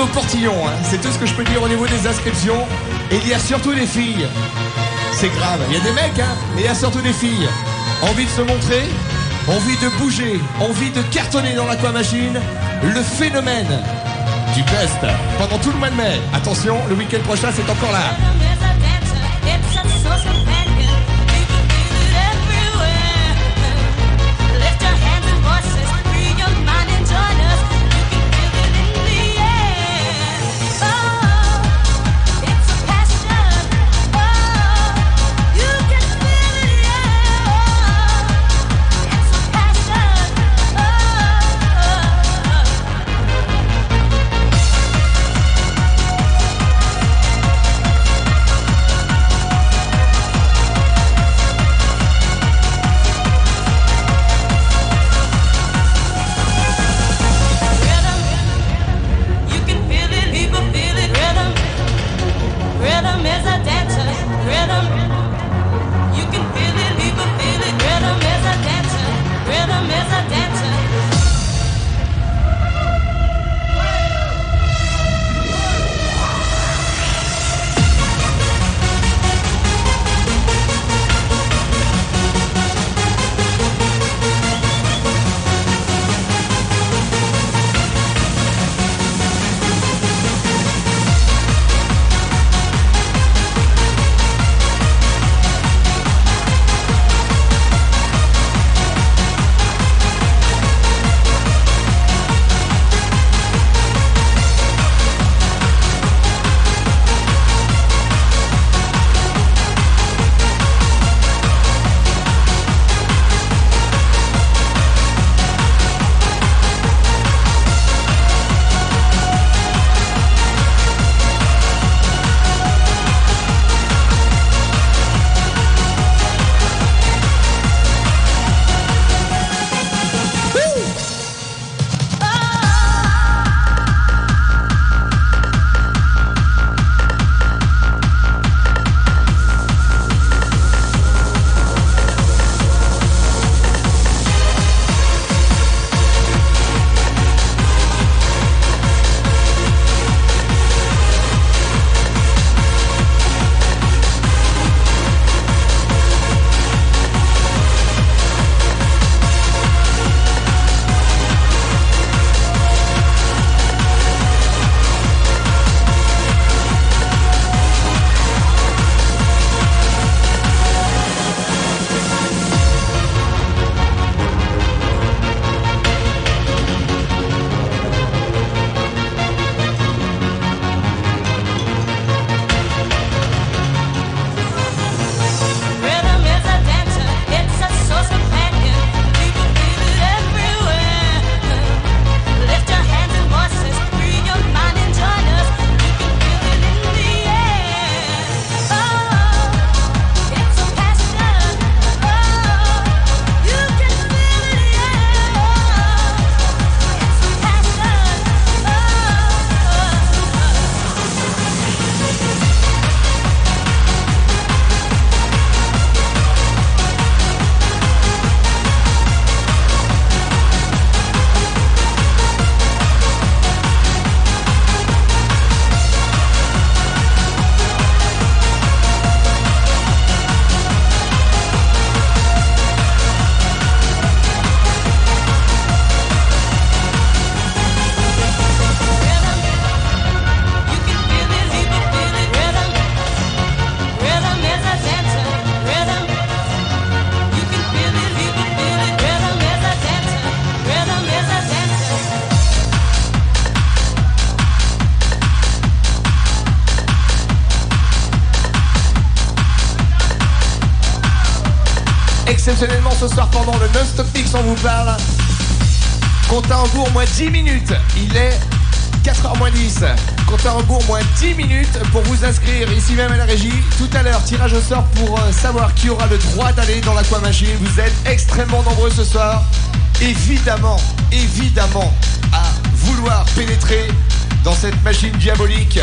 Hein. c'est tout ce que je peux dire au niveau des inscriptions. Et il y a surtout des filles. C'est grave, il y a des mecs, hein, mais il y a surtout des filles. Envie de se montrer, envie de bouger, envie de cartonner dans l'aquamachine. Le phénomène du best pendant tout le mois de mai. Attention, le week-end prochain, c'est encore là. Ce soir pendant le non-stop mix, on vous parle. Compte à rebours, moins 10 minutes. Il est 4h moins 10. Compte à rebours, moins 10 minutes pour vous inscrire ici même à la régie. Tout à l'heure, tirage au sort pour euh, savoir qui aura le droit d'aller dans l'Aqua Machine. Vous êtes extrêmement nombreux ce soir. Évidemment, évidemment, à vouloir pénétrer dans cette machine diabolique,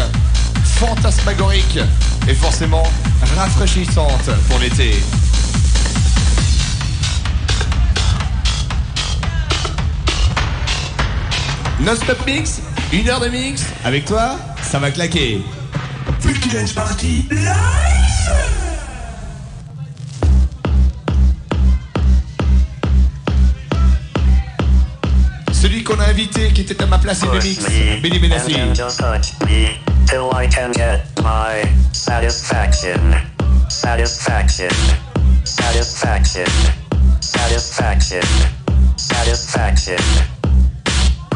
fantasmagorique et forcément rafraîchissante pour l'été. Non-stop mix, une heure de mix, avec toi, ça va claquer. Multidance Party live Celui qu'on a invité, qui était à ma place et de mix, Benny Benassi. Till I can get my satisfaction. Satisfaction. Satisfaction. Satisfaction. Satisfaction.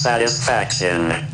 Satisfaction.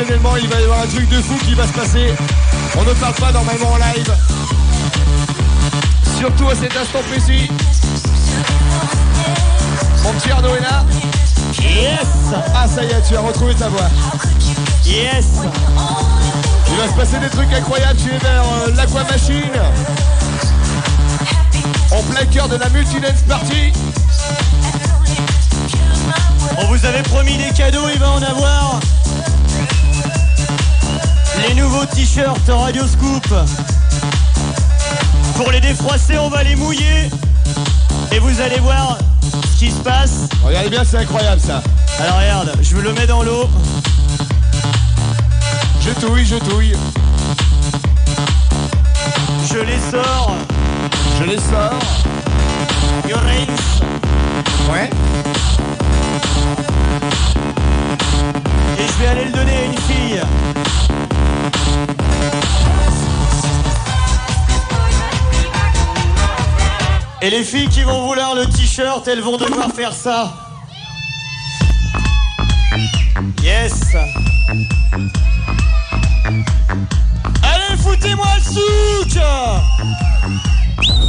Exceptionnellement, il va y avoir un truc de fou qui va se passer. On ne parle pas normalement en live. Surtout à cet instant précis. Mon petit Arnaud est là Yes Ah ça y est, tu as retrouvé ta voix. Yes Il va se passer des trucs incroyables, tu es vers euh, l'Aqua Machine. En plein cœur de la Multidance Party. On vous avait promis des cadeaux, il va en avoir. Les nouveaux t-shirts Radio Scoop. Pour les défroisser, on va les mouiller. Et vous allez voir ce qui se passe. Regardez bien, c'est incroyable ça. Alors regarde, je le mets dans l'eau. Je touille, je touille. Je les sors. Je les sors. You rinse. Ouais. Et je vais aller le donner à une fille. Et les filles qui vont vouloir le t-shirt, elles vont devoir faire ça. Yes. Allez, foutez-moi le souk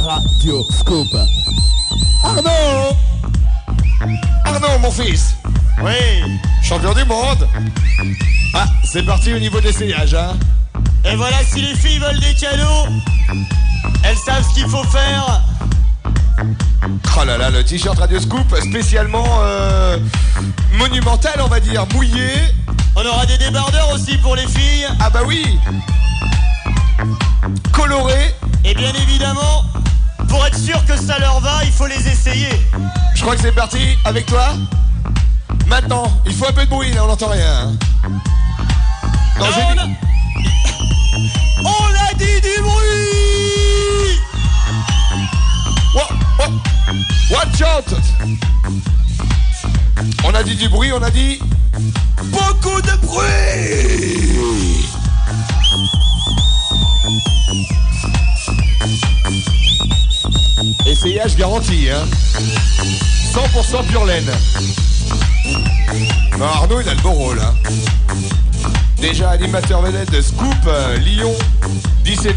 Radio Scoop. Arnaud Arnaud, mon fils Oui. Champion du monde c'est parti au niveau de l'essayage, hein Et voilà, si les filles veulent des cadeaux, elles savent ce qu'il faut faire. Oh là là, le t-shirt Radio Scoop spécialement euh, monumental, on va dire, mouillé. On aura des débardeurs aussi pour les filles. Ah bah oui Coloré. Et bien évidemment, pour être sûr que ça leur va, il faut les essayer. Je crois que c'est parti avec toi. Maintenant, il faut un peu de bruit, là, on n'entend rien. J'ai on, a... on a dit du bruit. Wa- Watch out. On a dit du bruit, on a dit beaucoup de bruit. Essayage garanti, hein. 100% pure laine. Non, Arnaud, il a le beau rôle, hein Déjà animateur vedette de Scoop, euh, Lyon, 17-20.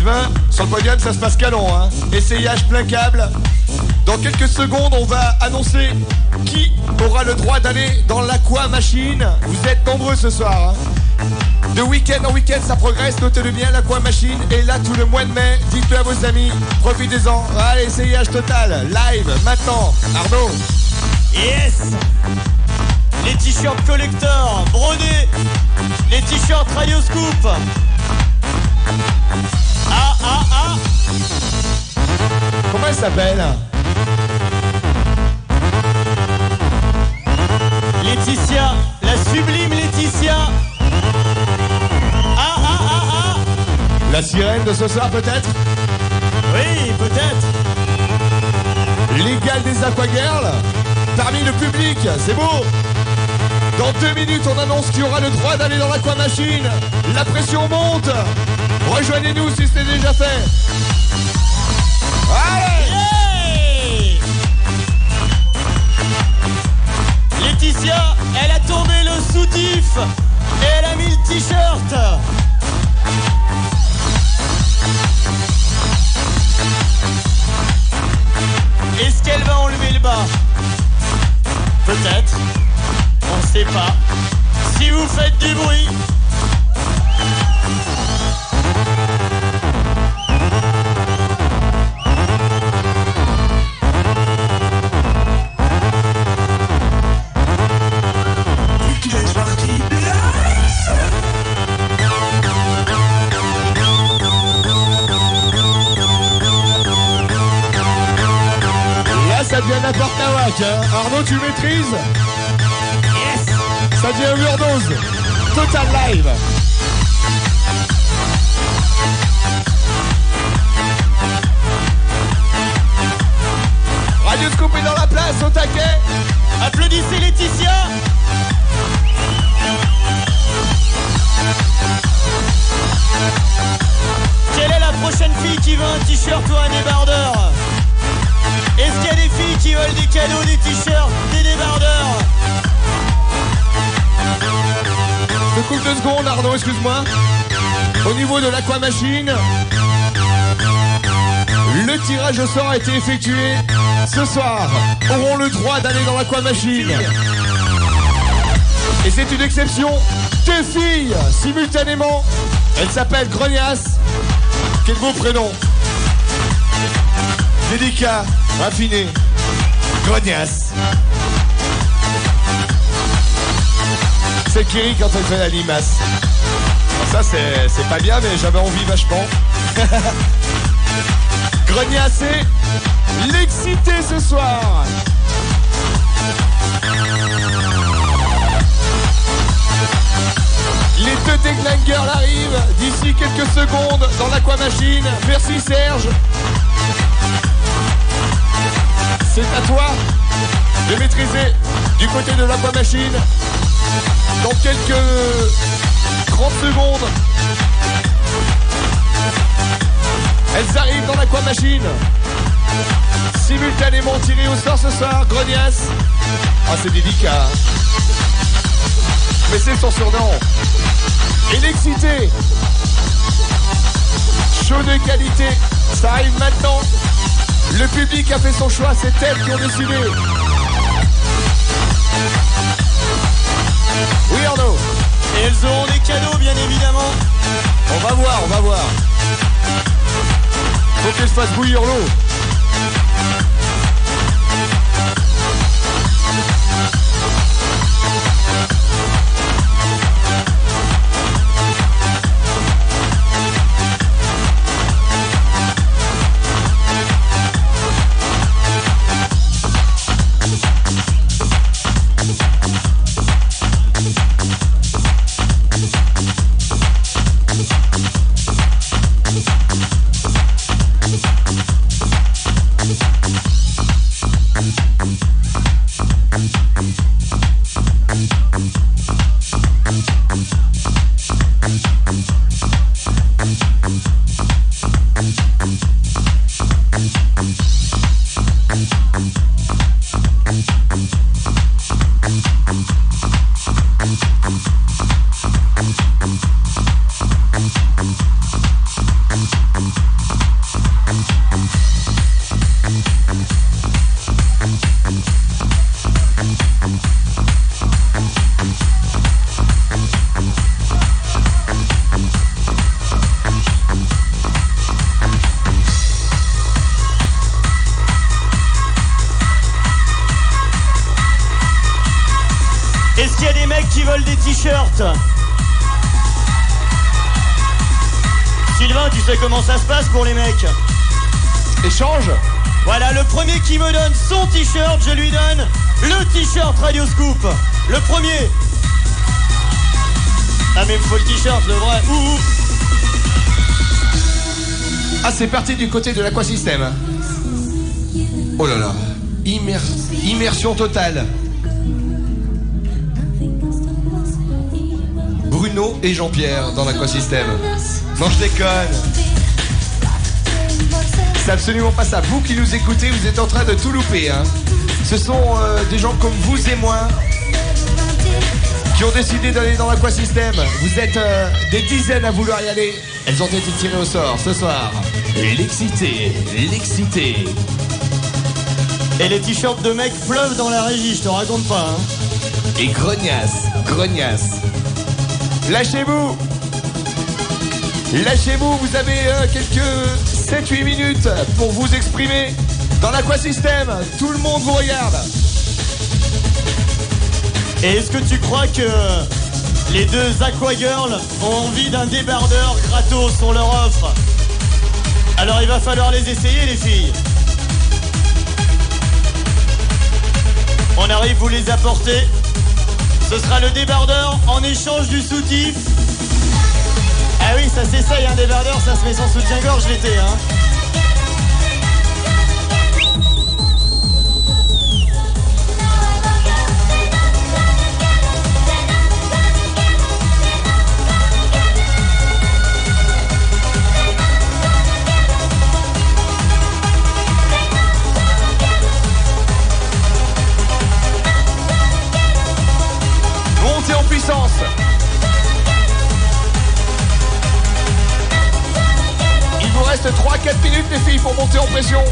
Sur le podium, ça se passe canon, hein Essayage plein câble. Dans quelques secondes, on va annoncer qui aura le droit d'aller dans l'Aqua Machine. Vous êtes nombreux ce soir. hein. De week-end en week-end, ça progresse. Notez-le bien, l'Aqua Machine est là tout le mois de mai. Dites-le à vos amis. Profitez-en. Allez, essayage total. Live, maintenant. Arnaud. Yes Les t-shirts collector, brodés Les t-shirts Radio Scoop Ah ah ah. Comment elle s'appelle Laetitia, la sublime Laetitia. Ah ah ah ah. La sirène de ce soir, peut-être Oui, peut-être. L'égal des Aquagirls Parmi le public, c'est beau Dans deux minutes, on annonce qu'il y aura le droit d'aller dans l'Aqua Machine La pression monte. Rejoignez-nous si c'est déjà fait. Allez Laetitia, elle a tombé le soutif et elle a mis le t-shirt. Est-ce qu'elle va enlever le bas? Peut-être. Pas. Si vous faites du bruit. Là, ça devient n'importe hein. Arnaud, tu maîtrises Ça devient overdose. Total live. Radio Scoop est dans la place, au taquet. Applaudissez Laetitia. Quelle est la prochaine fille qui veut un t-shirt ou un débardeur? Est-ce qu'il y a des filles qui veulent des cadeaux, des t-shirts, des débardeurs? Secondes, Arnaud, excuse-moi. Au niveau de l'aquamachine, le tirage au sort a été effectué. Ce soir, auront le droit d'aller dans l'aquamachine. Et c'est une exception. Deux filles simultanément. Elle s'appelle Grognasse. Quel beau prénom. Délicat, raffiné. Grognasse. C'est qui rit quand elle fait la limace. Alors ça, c'est pas bien, mais j'avais envie vachement. *laughs* Grognasse et l'excité ce soir. Les deux déglingers arrivent d'ici quelques secondes dans l'aquamachine. Merci Serge. C'est à toi de maîtriser du côté de l'aquamachine. Dans quelques 30 secondes, elles arrivent dans l'aquamachine. Simultanément tirées au sort ce soir, Grognasse. Ah, c'est délicat. Mais c'est son surnom. Et. Chaud de qualité. Ça arrive maintenant. Le public a fait son choix, c'est elles qui ont décidé. Oui Arnaud Et elles auront des cadeaux, bien évidemment. On va voir, on va voir. Faut qu'elle se fasse bouillir l'eau. C'est parti du côté de l'aquasystème. Oh là là. Immer- Immersion totale. Bruno et Jean-Pierre dans l'aquasystème. Non, je déconne. C'est absolument pas ça. Vous qui nous écoutez, vous êtes en train de tout louper. hein. Ce sont euh, des gens comme vous et moi qui ont décidé d'aller dans l'aquasystème. Vous êtes euh, des dizaines à vouloir y aller. Elles ont été tirées au sort ce soir. L'excité, l'excité. Et les t-shirts de mecs pleuvent dans la régie, je te raconte pas. Hein. Et grognasse, grognasse. Lâchez-vous Lâchez-vous, vous avez euh, quelques 7-8 minutes pour vous exprimer dans l'aquasystème. Tout le monde vous regarde. Et est-ce que tu crois que les deux Aqua Girls ont envie d'un débardeur gratos On leur offre? Alors il va falloir les essayer, les filles. On arrive vous les apporter. Ce sera le débardeur en échange du soutif. Ah oui, ça s'essaye un débardeur, ça se met sans soutien-gorge l'été. Hein. Il vous reste 3-4 minutes les filles pour monter en pression.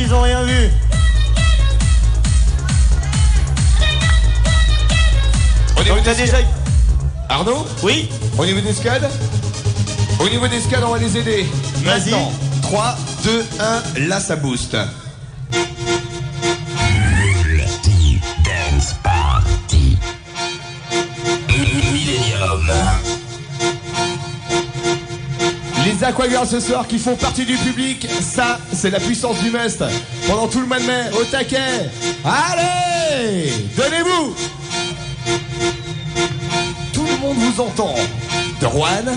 Ils ont rien vu. Au niveau Donc t'as des déjà... Arnaud Oui Au niveau des scads Au niveau des scads, on va les aider. Vas-y. Maintenant, 3, 2, 1, là ça booste. Ce soir qui font partie du public, ça c'est la puissance du must. Pendant tout le mois de mai, au taquet. Allez Donnez-vous Tout le monde vous entend. De Rouen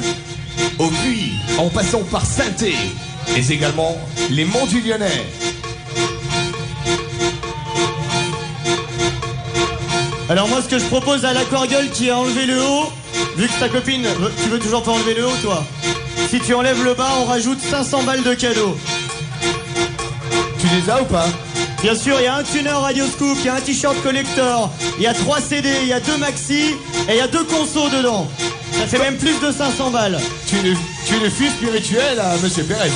au Puy, en passant par Sainté, mais également les Monts du Lyonnais. Alors moi, ce que je propose à l'aquargueule qui a enlevé le haut, vu que ta copine, tu veux toujours pas enlever le haut, toi? Si tu enlèves le bas, on rajoute 500 balles de cadeaux. Tu les as ou pas? Bien sûr, il y a un tuner Radio Scoop, il y a un t-shirt collector, il y a 3 CD, il y a 2 maxi et il y a 2 consos dedans. Ça fait même plus de 500 balles. Tu es le, tu es le fils spirituel à Monsieur Pérez.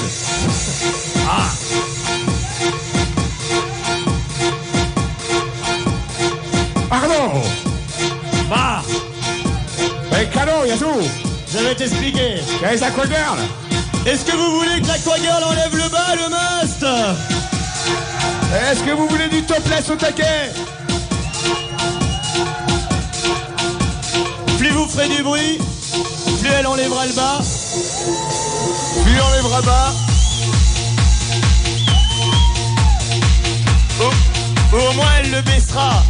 Ah Pardon Bah Eh, cadeau, y a tout Je vais t'expliquer. Y a les Aquagirls Est-ce que vous voulez que l'aquagirl enlève le bas, le must? Est-ce que vous voulez du topless au taquet? Plus vous ferez du bruit, plus elle enlèvera le bas. Plus il enlèvera bas. Ou, ou au moins elle le baissera.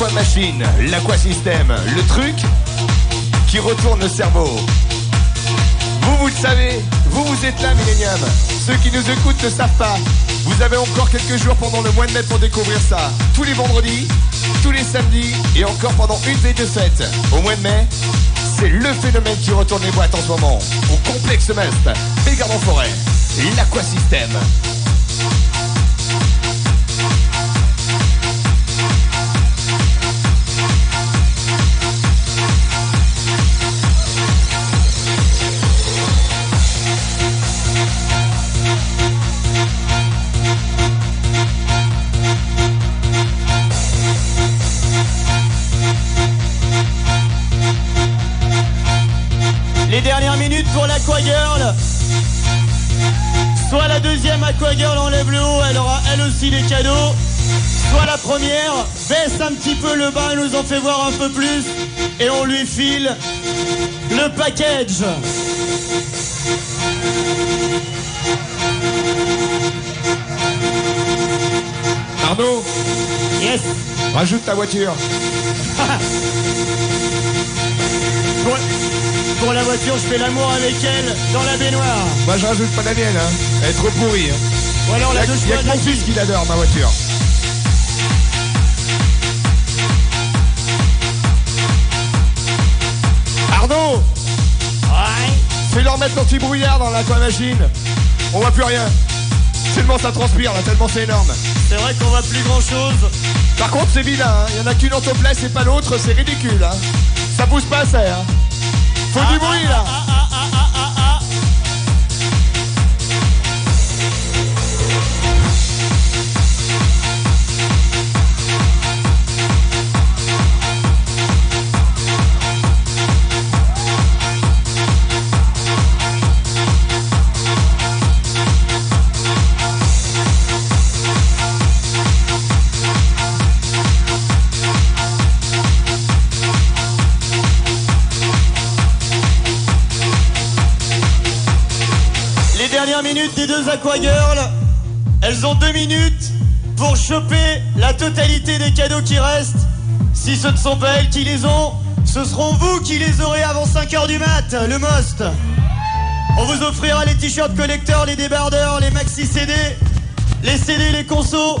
L'aquasystème, le truc qui retourne le cerveau. Vous, vous le savez, vous, vous êtes là, Millennium. Ceux qui nous écoutent ne savent pas. Vous avez encore quelques jours pendant le mois de mai pour découvrir ça. Tous les vendredis, tous les samedis et encore pendant une des deux fêtes. Au mois de mai, C'est le phénomène qui retourne les boîtes en ce moment. Au complexe Must, Bégarde en forêt, l'aquasystème. Pour l'Aquagirl. Soit la deuxième Aquagirl enlève le haut, elle aura elle aussi des cadeaux. Soit la première baisse un petit peu le bas, elle nous en fait voir un peu plus. Et on lui file le package. Arnaud Yes Rajoute ta voiture. *laughs* pour la voiture, je fais l'amour avec elle dans la baignoire. Moi je rajoute pas la mienne, hein. Elle est trop pourrie. Hein. Ou alors la y a, douche y a que mon fils qui l'adore, ma voiture. Arnaud Ouais. Fais-leur mettre l'anti-brouillard dans l'aquamachine. On voit plus rien. Tellement ça transpire là, tellement c'est énorme. C'est vrai qu'on voit plus grand chose. Par contre c'est vilain, hein. il y en a qu'une autoplace et pas l'autre, c'est ridicule. Hein. Ça pousse pas assez. Hein. Faut deux Aquagirls, elles ont deux minutes pour choper la totalité des cadeaux qui restent. Si ce ne sont pas elles qui les ont, ce seront vous qui les aurez avant 5h du mat, le most. On vous offrira les t-shirts collecteurs, les débardeurs, les maxi CD, les CD, les consos.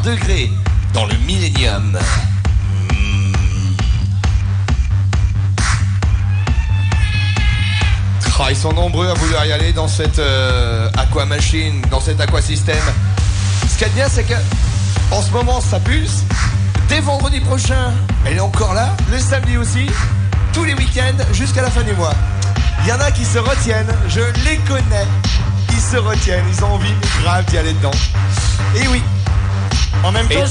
Degrés dans le millénium. Hmm. Ah, ils sont nombreux à vouloir y aller dans cette euh, aqua machine, dans cet aquasystème. Ce qu'il y a de bien, c'est que en ce moment, ça pulse. Dès vendredi prochain, elle est encore là. Le samedi aussi. Tous les week-ends jusqu'à la fin du mois. Il y en a qui se retiennent. Je les connais. Ils se retiennent. Ils ont envie grave d'y aller dedans. Et oui. En même temps,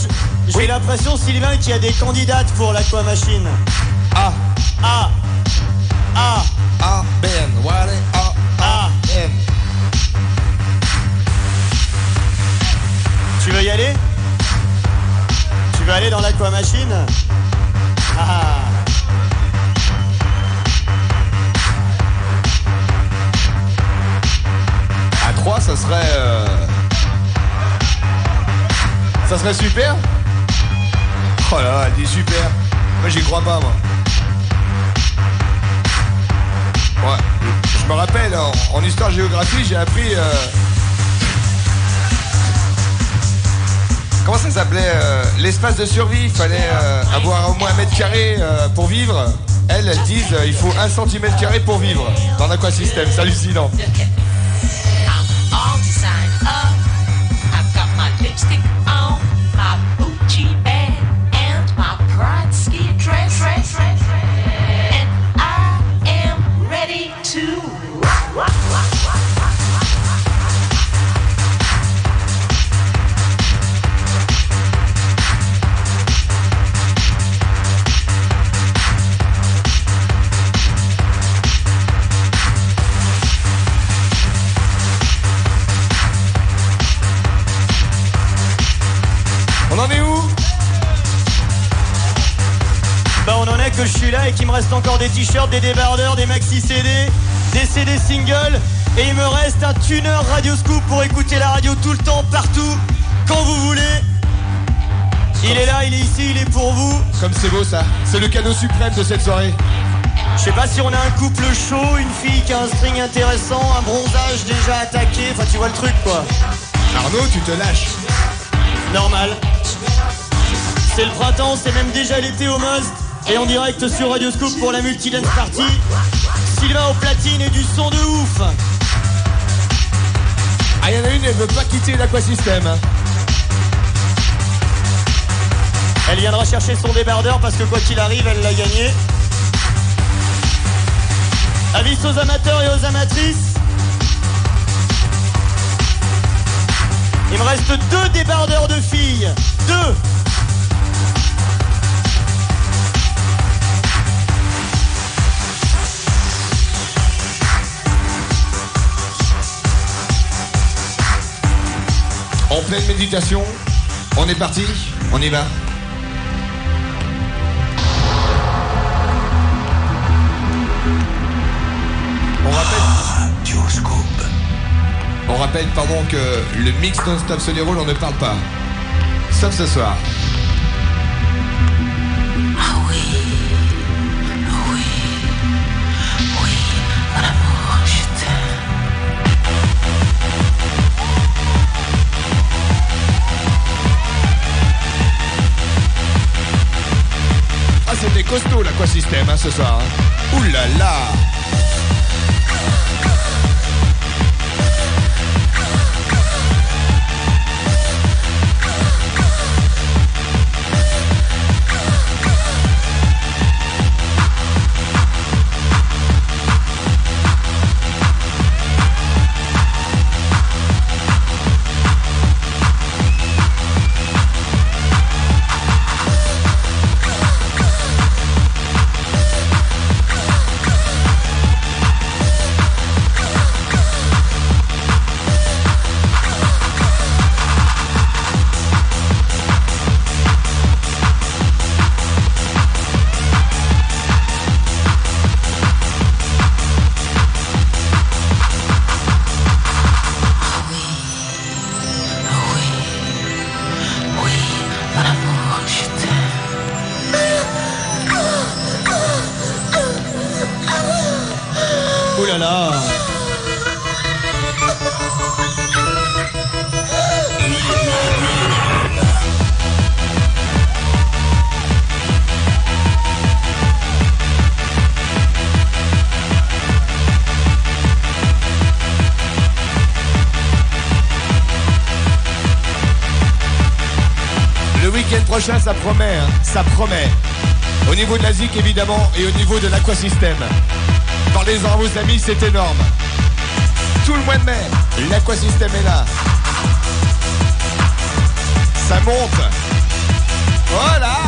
j'ai l'impression, Sylvain, qu'il y a des candidates pour l'Aquamachine. Ah. Ah. Ah. Ah, Ben. Voilà. Ah. Ah. Ben. Tu veux y aller? Tu veux aller dans l'Aquamachine Ah. À 3, ça serait. euh, Ça serait super. Oh là là, elle dit super. Moi, j'y crois pas, moi. Ouais. Je me rappelle, en, en histoire-géographie, j'ai appris. euh, Comment ça s'appelait euh, L'espace de survie, il fallait euh, avoir au moins un mètre carré pour vivre. Elles, elles disent il faut un centimètre carré pour vivre dans l'aquasystème. C'est hallucinant. T-shirts, des débardeurs, des maxi CD, des CD singles et il me reste un tuner Radio Scoop pour écouter la radio tout le temps, partout, quand vous voulez. Il est là, il est ici, il est pour vous. Comme c'est beau ça. C'est le cadeau suprême de cette soirée. Je sais pas si on a un couple chaud, une fille qui a un string intéressant, un bronzage déjà attaqué, enfin tu vois le truc quoi. Arnaud, tu te lâches. Normal. C'est le printemps, c'est même déjà l'été au must. Et en direct sur Radio Scoop pour la Multidance Party. Sylvain au platine et du son de ouf. Ah, il y en a une, elle veut pas quitter l'aquasystème. hein. Elle viendra chercher son débardeur parce que quoi qu'il arrive, elle l'a gagné. Avis aux amateurs et aux amatrices. Il me reste deux débardeurs de filles. Deux. Pleine méditation, on est parti, on y va. On rappelle. On rappelle, pardon, que le mix non-stop déroule, on ne parle pas. Sauf ce soir. Costaud l'aquasystème hein, ce soir. hein. Ouh là là ça promet, hein, ça promet. Au niveau de la ZIC, évidemment, et au niveau de l'aquasystème. Parlez-en à vos amis, c'est énorme. Tout le mois de mai, l'aquasystème est là. Ça monte. Voilà